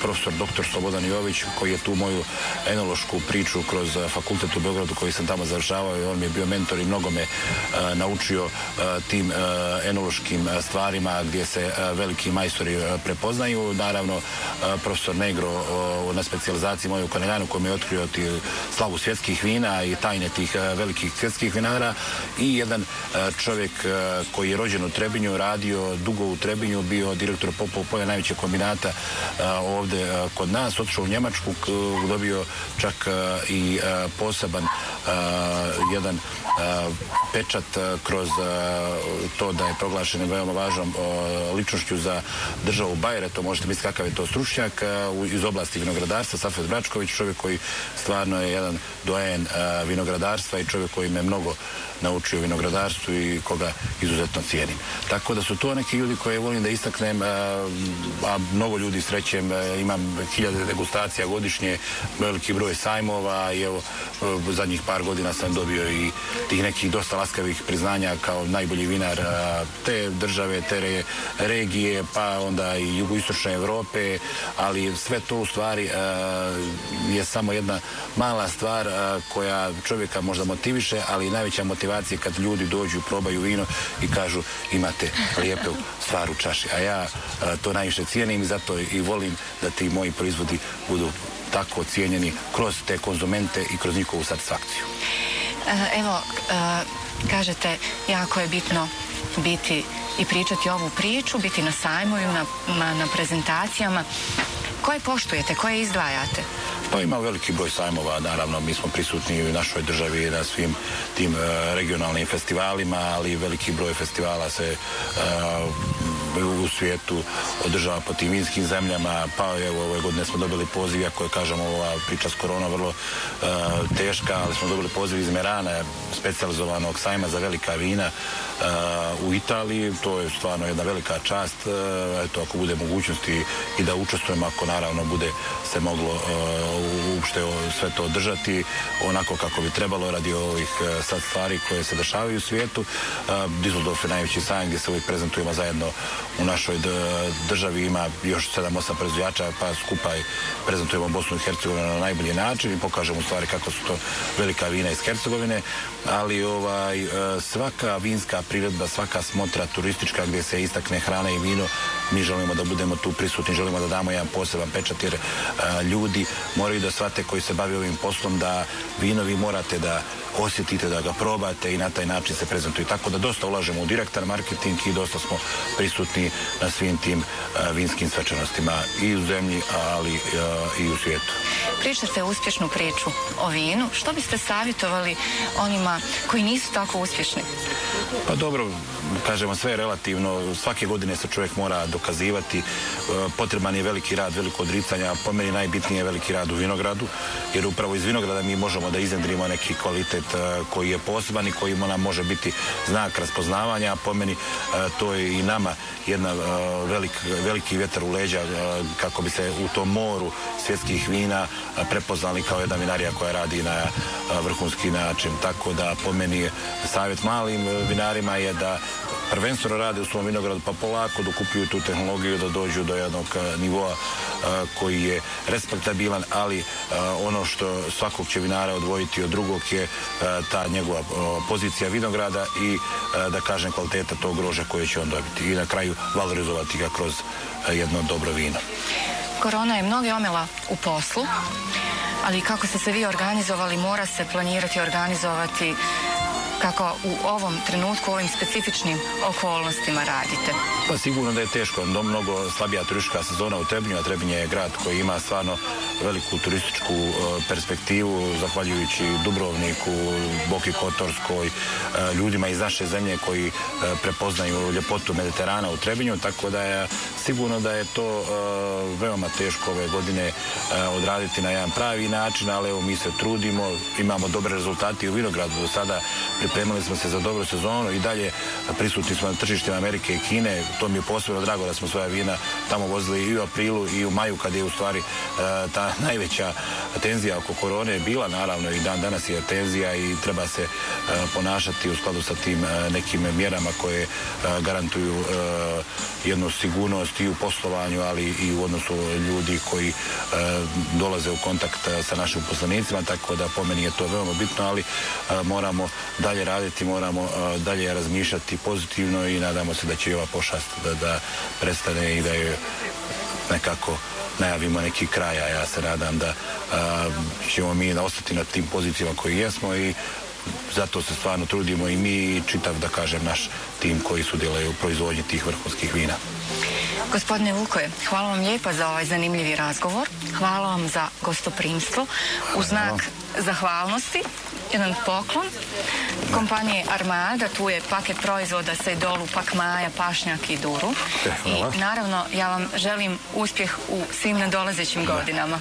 profesor dr. Slobodan Jović, koji je tu moju enološku priču kroz fakultet u Beogradu koji sam tamo završavao i on mi je bio mentor i mnogo me naučio tim enološkim stvarima gdje se veliki majstori prepoznaju. Naravno, profesor Negro na specijalizaciji moju u Kaneljanu koji mi je otkrio ti slavu svjetskih vina i tajne tih velikih svjetskih vinara i jedan čovjek koji je rođen u Trebinju, radio dugo u Trebinju, bio direktor Popov polja najvećeg kombinata ovdje kod nas, otišao u Njemačku, dobio čak i poseban jedan pečat kroz to da je proglašen veoma važnom ličnošću za državu Bajere, to možete misliti kakav je to stručnjak iz oblasti vinogradarstva, Safet Bračković, čovjek koji stvarno je jedan dojen vinogradarstva i čovjek koji me mnogo naučio vinogradarstvu i koga izuzetno cijenim. Tako da su to neki ljudi koje volim da istaknem, a mnogo ljudi srećem, imam hiljade degustacija godišnje, veliki broj sajmova i evo zadnjih par godina sam dobio i tih nekih dosta laskavih priznanja kao najbolji vinar te države, te regije, pa onda i jugoistočne Europe, ali sve to u stvari je samo jedna mala stvar koja čovjeka možda motiviše, ali najveća motivacija kad ljudi dođu, probaju vino i kažu imate lijepu stvar u čaši. A ja to najviše cijenim i zato i volim da ti moji proizvodi budu tako cijenjeni kroz te konzumente i kroz njihovu satisfakciju. Evo, kažete, jako je bitno biti i pričati ovu priču, biti na sajmovima, na prezentacijama. Koje poštujete, koje izdvajate? Pa ima veliki broj sajmova, naravno mi smo prisutni u našoj državi na svim tim regionalnim festivalima, ali veliki broj festivala se u svijetu održava po tim vinskim zemljama, pa evo ove godine smo dobili poziv, iako je kažem ova priča s korona vrlo teška, ali smo dobili poziv iz Merana, specializovanog sajma za velika vina u Italiji, to je stvarno jedna velika čast, eto ako bude mogućnosti i da učestvujemo, ako naravno bude se moglo uopšte sve to održati onako kako bi trebalo radi ovih sad stvari koje se dešavaju u svijetu. Düsseldorf je najveći sajam gdje se uvijek prezentujemo zajedno u našoj državi ima još 7-8 proizvođača pa skupaj prezentujemo Bosnu i Hercegovinu na najbolji način i pokažemo stvari kako su to velika vina iz Hercegovine, ali ovaj svaka vinska priredba, svaka smotra turistička gdje se istakne hrana i vino, mi želimo da budemo tu prisutni, želimo da damo jedan poseban pečat jer ljudi moraju da shvate koji se bave ovim poslom da vino vi morate da osjetite, da ga probate i na taj način se prezentuju. Tako da dosta ulažemo u direktan marketing i dosta smo prisutni na svim tim vinskim svečanostima i u zemlji, ali i u svijetu. Pričate uspješnu priču o vinu. Što biste savjetovali onima koji nisu tako uspješni? Pa dobro, kažemo sve je relativno. Svake godine se čovjek mora dokazivati. Potreban je veliki rad, veliko odricanje, a po meni najbitnije je veliki rad u vinogradu, jer upravo iz vinograda mi možemo da iznedrimo neki kvalitet koji je poseban i koji nam može biti znak raspoznavanja, a po meni to je i nama jedna veliki vjetar u leđa kako bi se u tom moru svjetskih vina prepoznali kao jedna vinarija koja radi na vrhunski način. Tako da po meni savjet malim vinarima je da prvenstveno rade u svom vinogradu pa polako dokupuju tu tehnologiju da dođu do jednog nivoa koji je respektabilan, ali ono što svakog će vinara odvojiti od drugog je ta njegova pozicija vinograda i da kažem kvaliteta tog groža koje će on dobiti i na kraju valorizovati ga kroz jedno dobro vino. Korona je mnoge omela u poslu, ali kako ste se vi organizovali, mora se planirati, organizovati kako u ovom trenutku, u ovim specifičnim okolnostima radite? Pa sigurno da je teško. Mnogo slabija turistička sezona u Trebinju, a Trebinje je grad koji ima stvarno veliku turističku perspektivu, zahvaljujući Dubrovniku, Boki Kotorskoj, ljudima iz naše zemlje koji prepoznaju ljepotu Mediterana u Trebinju, tako da je sigurno da je to veoma teško ove godine odraditi na jedan pravi način, ali evo mi se trudimo, imamo dobre rezultate u Vinogradu do sada, pripremili smo se za dobru sezonu i dalje prisutni smo na tržištima Amerike i Kine. To mi je posebno drago da smo svoja vina tamo vozili i u aprilu i u maju kad je u stvari e, ta [LAUGHS] najveća tenzija oko korone bila naravno i dan danas je tenzija i treba se e, ponašati u skladu sa tim e, nekim mjerama koje garantuju jednu sigurnost i u poslovanju, ali i u odnosu ljudi koji dolaze u kontakt sa našim poslanicima, tako da po meni je to veoma bitno, ali moramo dalje raditi, moramo dalje razmišljati pozitivno i nadamo se da će i ova pošast da, da prestane i da nekako najavimo neki kraja. Ja se nadam da ćemo mi ostati na tim pozicijama koji jesmo i zato se stvarno trudimo i mi i čitav, da kažem, naš tim koji sudjeluje u proizvodnji tih vrhunskih vina. Gospodine Vukoje, hvala vam lijepa za ovaj zanimljivi razgovor. Hvala vam za gostoprimstvo. U znak zahvalnosti jedan poklon kompanije Armada, tu je paket proizvoda sa idolu, pak Maja, Pašnjak i Duru. E, I naravno ja vam želim uspjeh u svim nadolazećim godinama.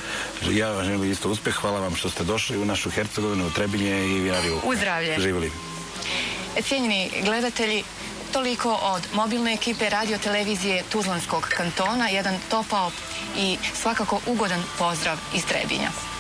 Ja vam želim isto uspjeh, hvala vam što ste došli u našu Hercegovinu, u Trebinje i Vinariju. Uzdravlje. Živjeli. Cijenjeni gledatelji, Toliko od mobilne ekipe radio televizije Tuzlanskog kantona, jedan topao i svakako ugodan pozdrav iz Trebinja.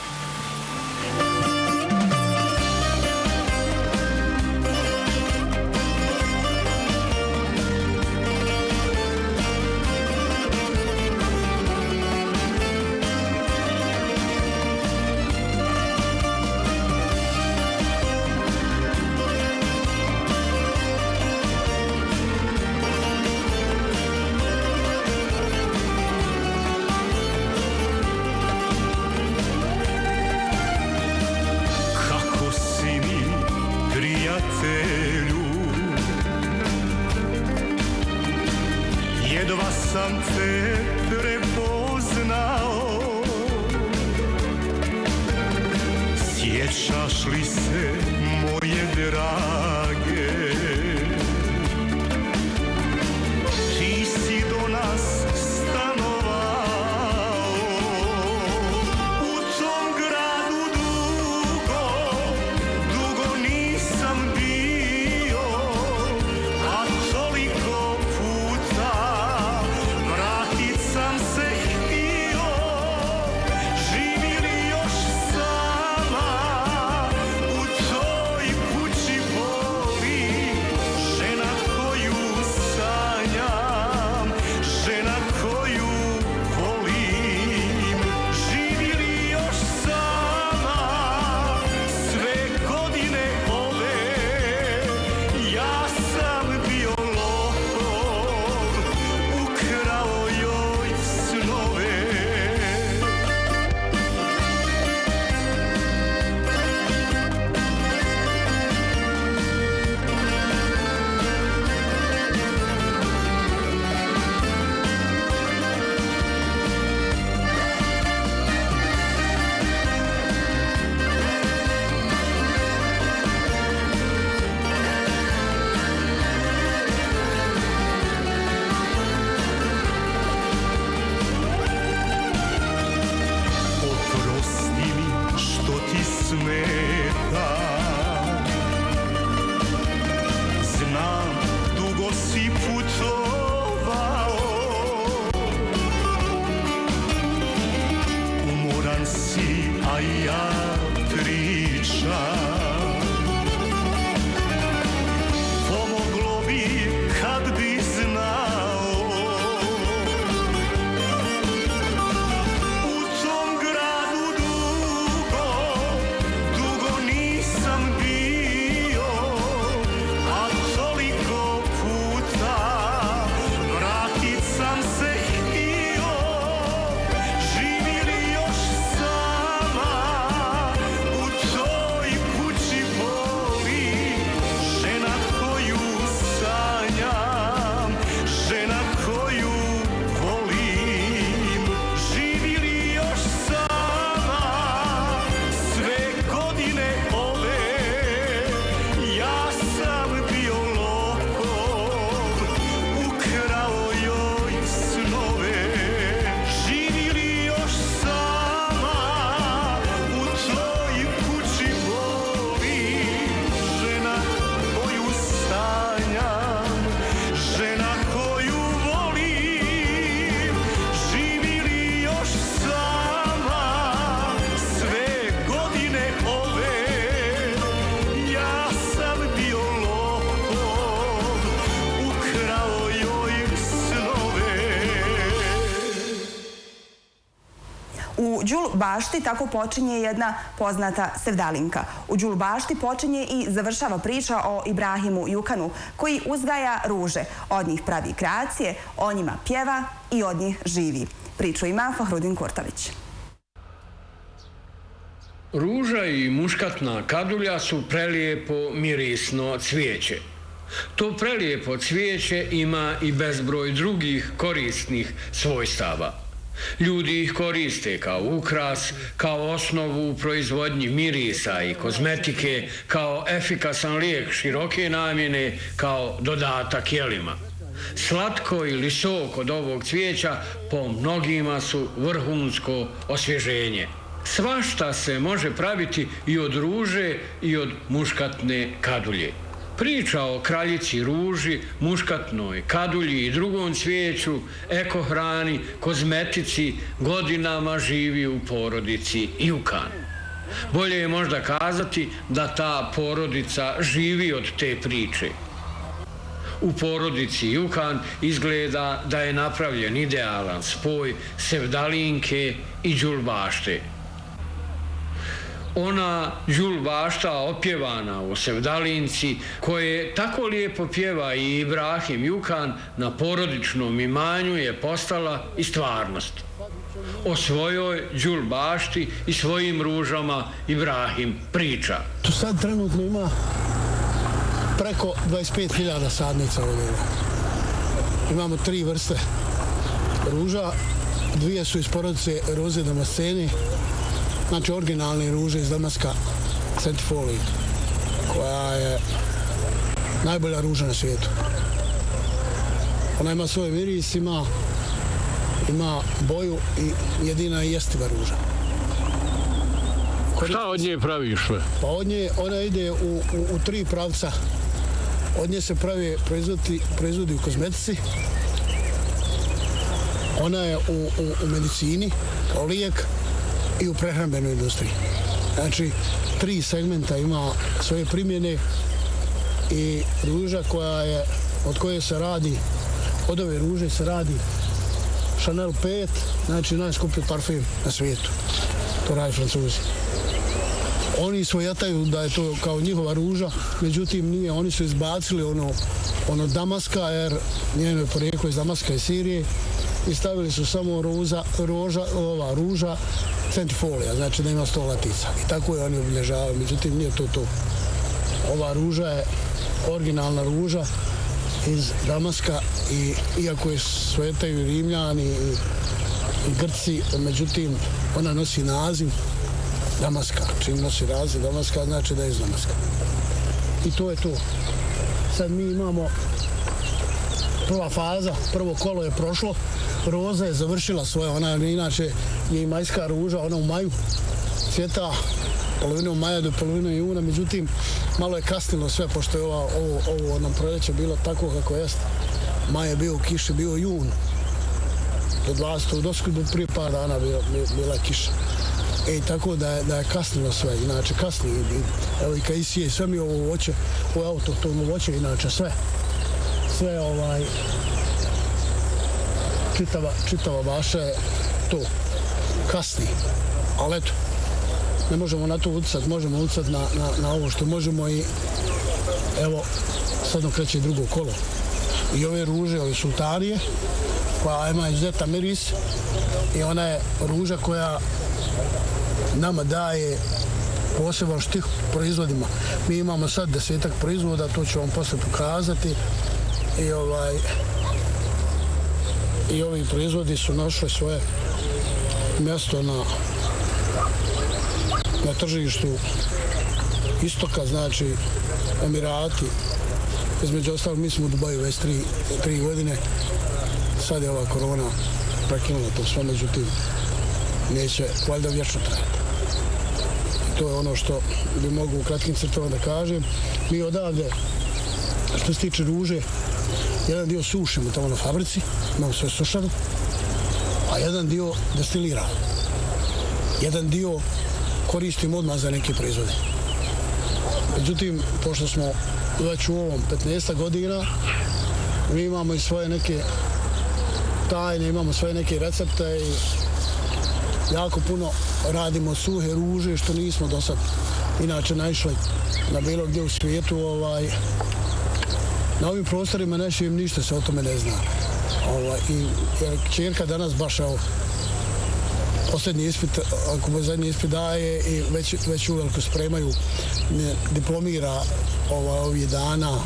Đul Bašti tako počinje jedna poznata sevdalinka. U Đul Bašti počinje i završava priča o Ibrahimu Jukanu, koji uzgaja ruže. Od njih pravi kreacije, o njima pjeva i od njih živi. Priču ima Fahrudin Kurtović. Ruža i muškatna kadulja su prelijepo mirisno cvijeće. To prelijepo cvijeće ima i bezbroj drugih korisnih svojstava. Ljudi ih koriste kao ukras, kao osnovu u proizvodnji mirisa i kozmetike, kao efikasan lijek široke namjene, kao dodatak jelima. Slatko ili sok od ovog cvijeća po mnogima su vrhunsko osvježenje. Svašta se može praviti i od ruže i od muškatne kadulje. Priča o kraljici ruži, muškatnoj, kadulji i drugom cvijeću, ekohrani, kozmetici godinama živi u porodici Jukan. Bolje je možda kazati da ta porodica živi od te priče. U porodici Jukan izgleda da je napravljen idealan spoj sevdalinke i đulbašte ona Đul Bašta opjevana u Sevdalinci koje tako lijepo pjeva i Ibrahim Jukan na porodičnom imanju je postala i stvarnost. O svojoj Đul Bašti i svojim ružama Ibrahim priča. Tu sad trenutno ima preko 25.000 sadnica ovdje. Imamo tri vrste ruža, dvije su iz porodice Roze Damasceni, znači originalne ruže iz Damaska Centifoli koja je najbolja ruža na svijetu. Ona ima svoj miris, ima, ima boju i jedina je jestiva ruža. Šta od nje praviš? Pa od nje ona ide u, u, u tri pravca. Od nje se pravi proizvodi, proizvodi u kozmetici. Ona je u, u, u medicini kao lijek i u prehrambenoj industriji. Znači, tri segmenta ima svoje primjene i ruža koja je, od koje se radi, od ove ruže se radi Chanel 5, znači najskuplji parfum na svijetu. To radi francuzi. Oni svojataju da je to kao njihova ruža, međutim nije, oni su izbacili ono, ono Damaska, jer njeno je porijeklo iz Damaska i Sirije i stavili su samo roza, roža, ova ruža centifolija, znači da ima sto latica. I tako je oni obilježavaju, međutim nije to to. Ova ruža je originalna ruža iz Damaska i iako je svetaju Rimljani i, i Grci, međutim ona nosi naziv Damaska. Čim nosi naziv Damaska, znači da je iz Damaska. I to je to. Sad mi imamo prva faza, prvo kolo je prošlo, roza je završila svoje, ona inače je i majska ruža, ona u maju cvjeta polovinom maja do polovine juna, međutim malo je kasnilo sve, pošto je ova, ovo, ovo nam proljeće bilo tako kako jest. Maj je bio u kiši, bio jun. Do 20. dosku do prije par dana bila, bila kiša. E, tako da je, da je kasnilo sve, inače kasni. Evo i kad isije sve mi ovo voće, ovo autohtono voće, inače sve. Sve ovaj, čitava, čitava vaša je to kasni. Ali eto, ne možemo na to utjecati, možemo utjecati na, na, na ovo što možemo i evo, sad kreće drugo kolo. I ove ruže, ove sultanije, koja ima izuzetan miris i ona je ruža koja nama daje poseban štih proizvodima. Mi imamo sad desetak proizvoda, to ću vam posle pokazati i ovaj i ovi proizvodi su našli svoje mjesto na na tržištu istoka, znači Emirati. Između ostalog, mi smo u Dubaju već tri, tri godine. Sad je ova korona prekinula to sve, međutim, neće valjda vječno trajati. To je ono što bi mogu u kratkim crtama da kažem. Mi odavde, što se tiče ruže, jedan dio sušimo tamo na fabrici, imamo sve sušano, a jedan dio destiliramo. Jedan dio koristimo odmah za neke proizvode. Međutim, pošto smo već u ovom 15 godina, mi imamo i svoje neke tajne, imamo svoje neke recepte i jako puno radimo suhe ruže što nismo do sad inače naišli na bilo gdje u svijetu. Ovaj, na ovim prostorima našim ništa se o tome ne zna. Ovaj, i, jer čerka danas baš evo, posljednji ispit, ako mu zadnji ispit daje i već, već uveliko spremaju, diplomira ovaj, ovih dana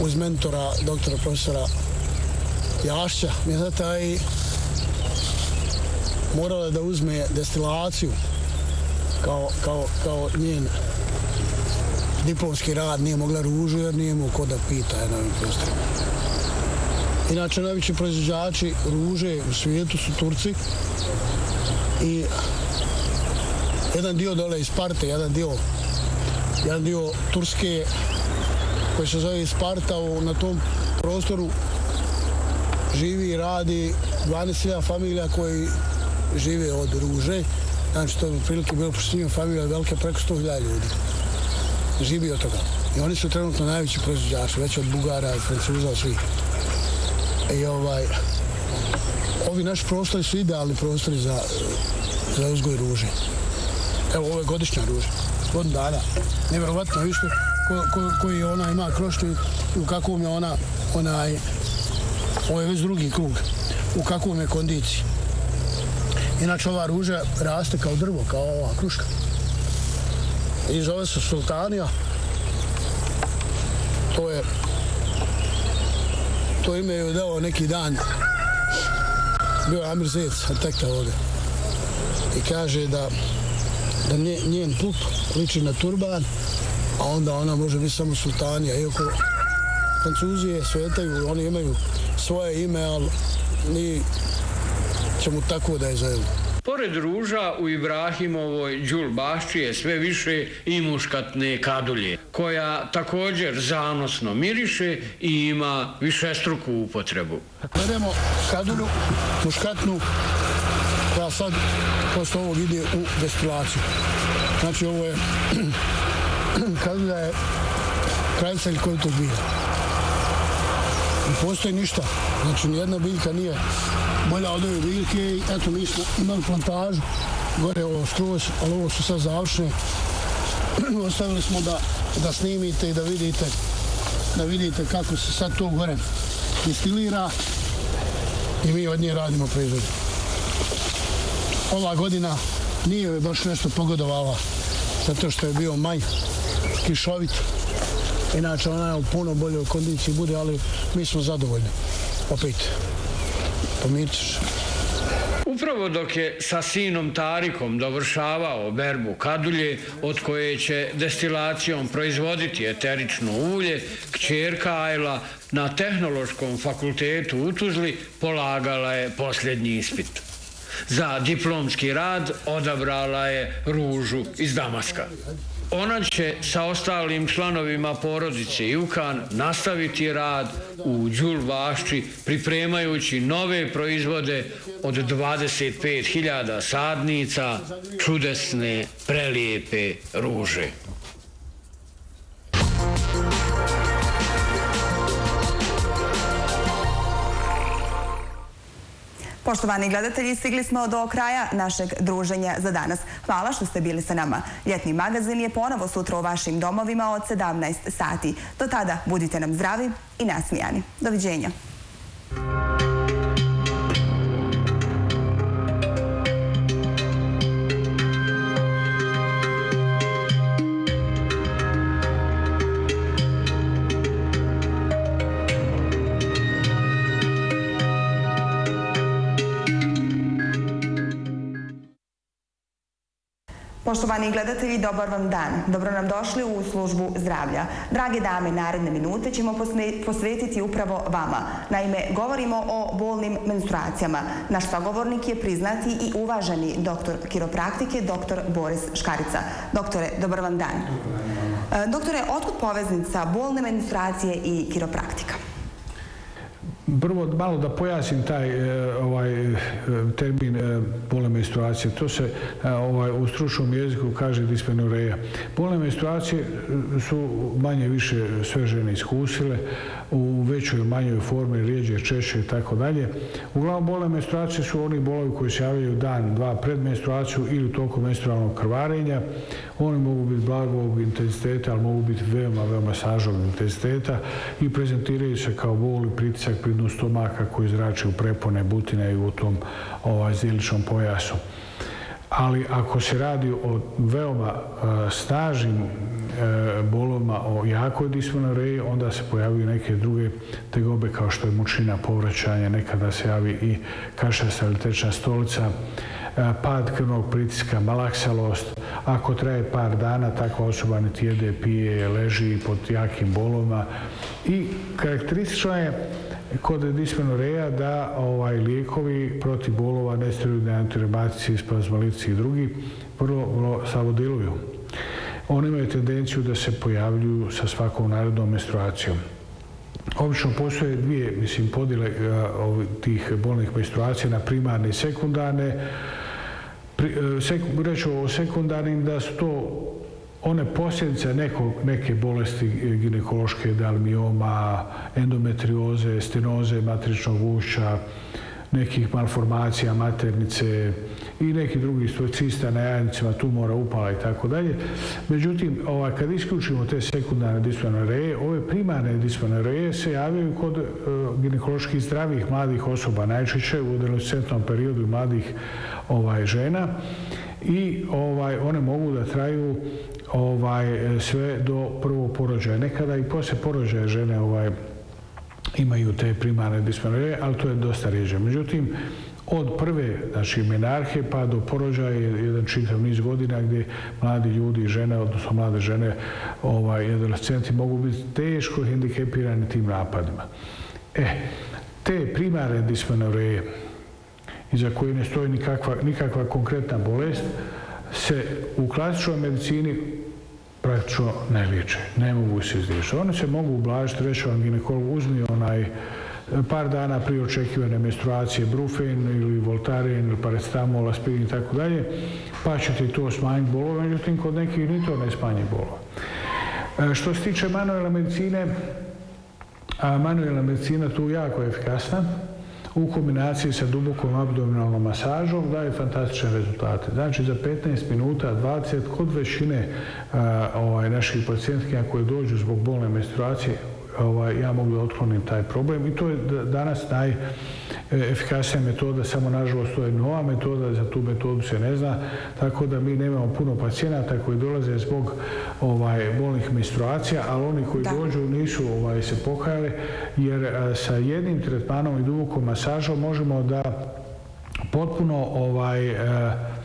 uz mentora, doktora profesora Jašća. Mi je taj morala da uzme destilaciju kao, kao, kao njen diplomski rad nije mogla ružu jer nije mu ko da pita je na ovim prostorima. Inače, najveći proizvođači ruže u svijetu su Turci i jedan dio dole iz Sparte, jedan dio, jedan dio Turske koji se zove Sparta na tom prostoru živi i radi 12.000 familija koji žive od ruže. Znači, to je prilike bilo pošto familija velike preko 100.000 ljudi. Živi od toga. I oni su trenutno najveći proizvođači, već od Bugara Francuza, svi. I ovaj, ovi naši prostori su idealni prostori za, za uzgoj ruže. Evo, ovo je godišnja ruža. Godin dana. Nevjerovatno, vište ko, ko, koji ona ima krošnju i u kakvom je ona, onaj, ovo je već drugi krug, u kakvom je kondiciji. Inače, ova ruža raste kao drvo, kao ova kruška. I zove se Sultanija. To je to ime je dao neki dan bio je Amir Zec, arhitekta ovdje. I kaže da da nje, njen pup liči na turban, a onda ona može biti samo sultanija. Iako Francuzi je svetaju, oni imaju svoje ime, ali mi ćemo tako da je zajedno. Pored ruža u Ibrahimovoj Đul bašči je sve više i muškatne kadulje, koja također zanosno miriše i ima višestruku upotrebu. Gledamo kadulju muškatnu koja sad posle ovog ide u destilaciju. Znači ovo je [CLEARS THROAT] kadulja je kraljica ljekovitog bilja. Ne postoji ništa. Znači nijedna biljka nije bolja od ove biljke i eto mi smo imali plantažu gore ovo skroz, ali ovo su sad završene. [CLEARS THROAT] Ostavili smo da, da snimite i da vidite da vidite kako se sad to gore distilira i mi od nje radimo proizvod. Ova godina nije baš nešto pogodovala zato što je bio maj kišovit. Inače ona je u puno boljoj kondiciji bude, ali mi smo zadovoljni. Opet, pomirit ćeš. Upravo dok je sa sinom Tarikom dovršavao berbu kadulje, od koje će destilacijom proizvoditi eterično ulje, kćerka Ajla na Tehnološkom fakultetu u Tuzli polagala je posljednji ispit. Za diplomski rad odabrala je ružu iz Damaska. Ona će sa ostalim članovima porodice Jukan nastaviti rad u Đul Vašči pripremajući nove proizvode od 25.000 sadnica čudesne, prelijepe ruže. Poštovani gledatelji, stigli smo do kraja našeg druženja za danas. Hvala što ste bili sa nama. Ljetni magazin je ponovo sutra u vašim domovima od 17 sati. Do tada budite nam zdravi i nasmijani. Doviđenja. Poštovani gledatelji, dobar vam dan. Dobro nam došli u službu zdravlja. Drage dame, naredne minute ćemo posvetiti upravo vama. Naime, govorimo o bolnim menstruacijama. Naš sagovornik je priznati i uvaženi doktor kiropraktike, doktor Boris Škarica. Doktore, dobar vam dan. E, doktore, otkud poveznica bolne menstruacije i kiropraktika? Prvo malo da pojasnim taj e, ovaj e, termin e, bolne menstruacije. To se ovaj u stručnom jeziku kaže dismenoreja. Bolne menstruacije su manje više sve žene iskusile, u većoj manjoj formi, rijeđe, češće i tako dalje. Uglavnom bolne menstruacije su oni bolovi koji se javljaju dan, dva pred menstruaciju ili tokom menstrualnog krvarenja. Oni mogu biti blagog intenziteta, ali mogu biti veoma, veoma sažog intenziteta i prezentiraju se kao bol i pritisak pri dnu stomaka koji zrači u prepone, butine i u tom ovaj, ziličnom pojasu ali ako se radi o veoma uh, snažnim bolovima, o jakoj disfonoreji, onda se pojavaju neke druge tegobe kao što je mučina, povraćanje, nekada se javi i kašasta ili tečna stolica, uh, pad krvnog pritiska, malaksalost. Ako traje par dana, takva osoba niti jede, pije, leži pod jakim bolovima. I karakteristično je kod dismenoreja da ovaj lijekovi protiv bolova, nesteroidne antirematici, spazmolitici i drugi vrlo, vrlo slabo djeluju. Oni imaju tendenciju da se pojavljuju sa svakom narednom menstruacijom. Obično postoje dvije, mislim, podjele uh, tih bolnih menstruacija na primarne i sekundarne. Pri, uh, sek, reću o sekundarnim da su to one posljedice nekog, neke bolesti ginekološke, dalmioma, endometrioze, stenoze matričnog ušća, nekih malformacija maternice i neki drugi cista na jajnicima, tumora, upala i tako dalje. Međutim, ovaj, kad isključimo te sekundarne disfonoreje, ove primarne disfonoreje se javljaju kod uh, ginekoloških zdravih mladih osoba, najčešće u adolescentnom periodu mladih ovaj, žena i ovaj one mogu da traju ovaj sve do prvog porođaja. Nekada i posle porođaja žene ovaj imaju te primarne disfonorije, ali to je dosta rijeđe. Međutim, od prve, znači menarhe pa do porođaja je jedan čitav niz godina gdje mladi ljudi i žene, odnosno mlade žene, ovaj, adolescenti mogu biti teško hendikepirani tim napadima. E, te primarne disfonorije, iza koje ne stoji nikakva, nikakva konkretna bolest, se u klasičnoj medicini praktično ne liječe. Ne mogu se izliječiti. One se mogu ublažiti, reći vam ginekolog, uzmi onaj par dana prije očekivane menstruacije brufen ili voltaren ili paracetamol, aspirin i tako dalje, pa će ti to smanjiti bolove, međutim kod nekih ni to ne smanji bolove. Što se tiče manuelne medicine, a medicina tu jako efikasna, u kombinaciji sa dubokom abdominalnom masažom daje fantastične rezultate. Znači za 15 minuta, 20, kod većine a, ovaj, naših pacijentkinja koje dođu zbog bolne menstruacije, ovaj, ja mogu da otklonim taj problem i to je danas najefikasnija metoda, samo nažalost to je nova metoda, za tu metodu se ne zna, tako da mi nemamo puno pacijenata koji dolaze zbog ovaj, bolnih menstruacija, ali oni koji da. dođu nisu ovaj, se pokajali, jer a, sa jednim tretmanom i dubokom masažom možemo da potpuno ovaj, a,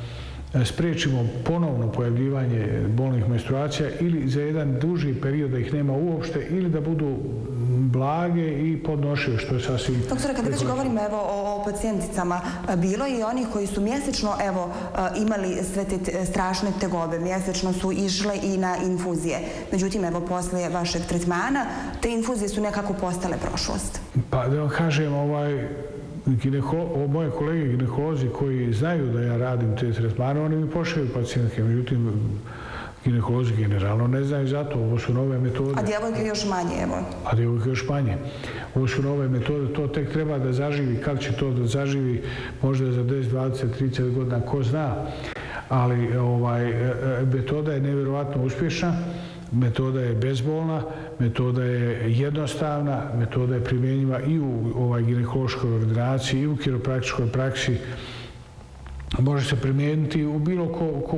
spriječimo ponovno pojavljivanje bolnih menstruacija ili za jedan duži period da ih nema uopšte ili da budu blage i podnošive, što je sasvim... Doktore, kada već govorimo evo, o, o pacijenticama, bilo je i onih koji su mjesečno evo, imali sve te strašne tegobe, mjesečno su išle i na infuzije. Međutim, evo, posle vašeg tretmana, te infuzije su nekako postale prošlost. Pa da vam kažem, ovaj, ginekolo, moje kolege ginekolozi koji znaju da ja radim te tretmane, oni mi pošljaju pacijentke, međutim, ginekolozi generalno ne znaju zato, ovo su nove metode. A djevojke još manje, evo? A djevojke još manje. Ovo su nove metode, to tek treba da zaživi, kad će to da zaživi, možda za 10, 20, 30 godina, ko zna, ali ovaj, e, e, metoda je nevjerovatno uspješna, metoda je bezbolna, metoda je jednostavna, metoda je primjenjiva i u ovaj ginekološkoj ordinaciji i u kiropraktičkoj praksi može se primijeniti u bilo ko, ko,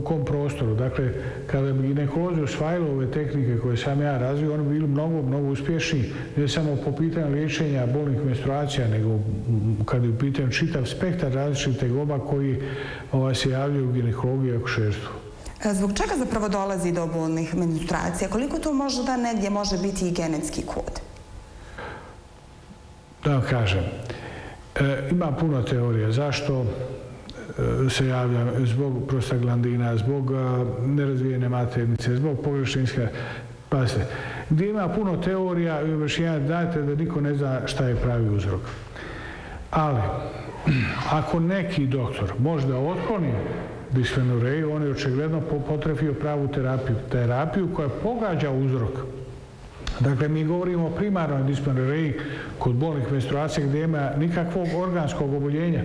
u kom prostoru. Dakle, kada bi ginekolozi usvajali ove tehnike koje sam ja razvio, oni bi bili mnogo, mnogo uspješni, ne samo po pitanju liječenja bolnih menstruacija, nego kada je u pitanju čitav spektar različitih tegoba koji ovaj, se javljaju u ginekologiji i akušerstvu. Zbog čega zapravo dolazi do bolnih menstruacija? Koliko to može da negdje može biti i genetski kod? Da vam kažem, e, ima puno teorija. Zašto e, se javlja zbog prostaglandina, zbog a, nerazvijene maternice, zbog pogrešninske... Pazite, gdje ima puno teorija i objašnjenja, dajte da niko ne zna šta je pravi uzrok. Ali, ako neki doktor možda otkloni bisfenoreju, on je očigledno potrefio pravu terapiju. Terapiju koja pogađa uzrok. Dakle, mi govorimo o primarnoj disponereji kod bolnih menstruacija gdje nema nikakvog organskog oboljenja.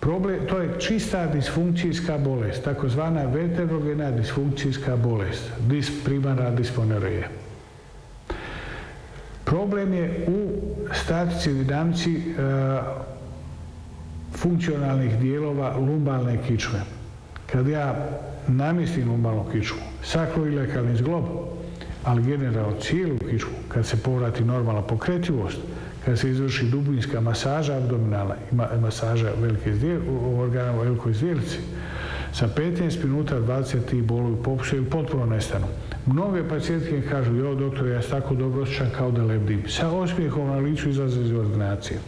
Problem, to je čista disfunkcijska bolest, takozvana veterogena disfunkcijska bolest, dis, primarna. Problem je u statici dinamici e, funkcionalnih dijelova lumbalne kičme. Kad ja namjestim lumbalnu kičmu, sakroilekalni zglob, ali generalno cijelu kičmu, kad se povrati normalna pokretljivost, kad se izvrši dubinska masaža abdominalna i masaža velike organa u velikoj zvijelici, sa 15 minuta 20 tih bolovi popušaju potpuno nestanu. Mnoge pacijentke kažu, jo doktor, ja se tako dobro osjećam kao da lebdim. Sa osmijehom na licu izlaze iz ordinacije.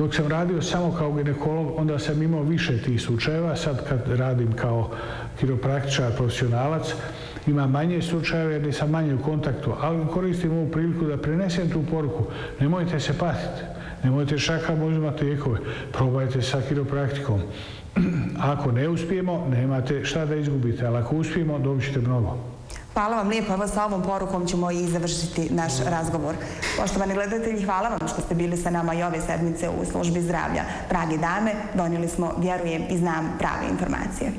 Dok sam radio samo kao ginekolog, onda sam imao više tih slučajeva. Sad kad radim kao kiropraktičar, profesionalac, ima manje slučajeva jer nisam manje u kontaktu, ali koristim ovu priliku da prenesem tu poruku. Nemojte se patiti, nemojte šakama uzimati lijekove, probajte sa kiropraktikom. [CLEARS THROAT] Ako ne uspijemo, nemate šta da izgubite, ali ako uspijemo, dobit ćete mnogo. Hvala vam lijepo, evo sa ovom porukom ćemo i završiti naš razgovor. Poštovani gledatelji, hvala vam što ste bili sa nama i ove sedmice u službi zdravlja. Dragi dame, donijeli smo, vjerujem i znam, prave informacije.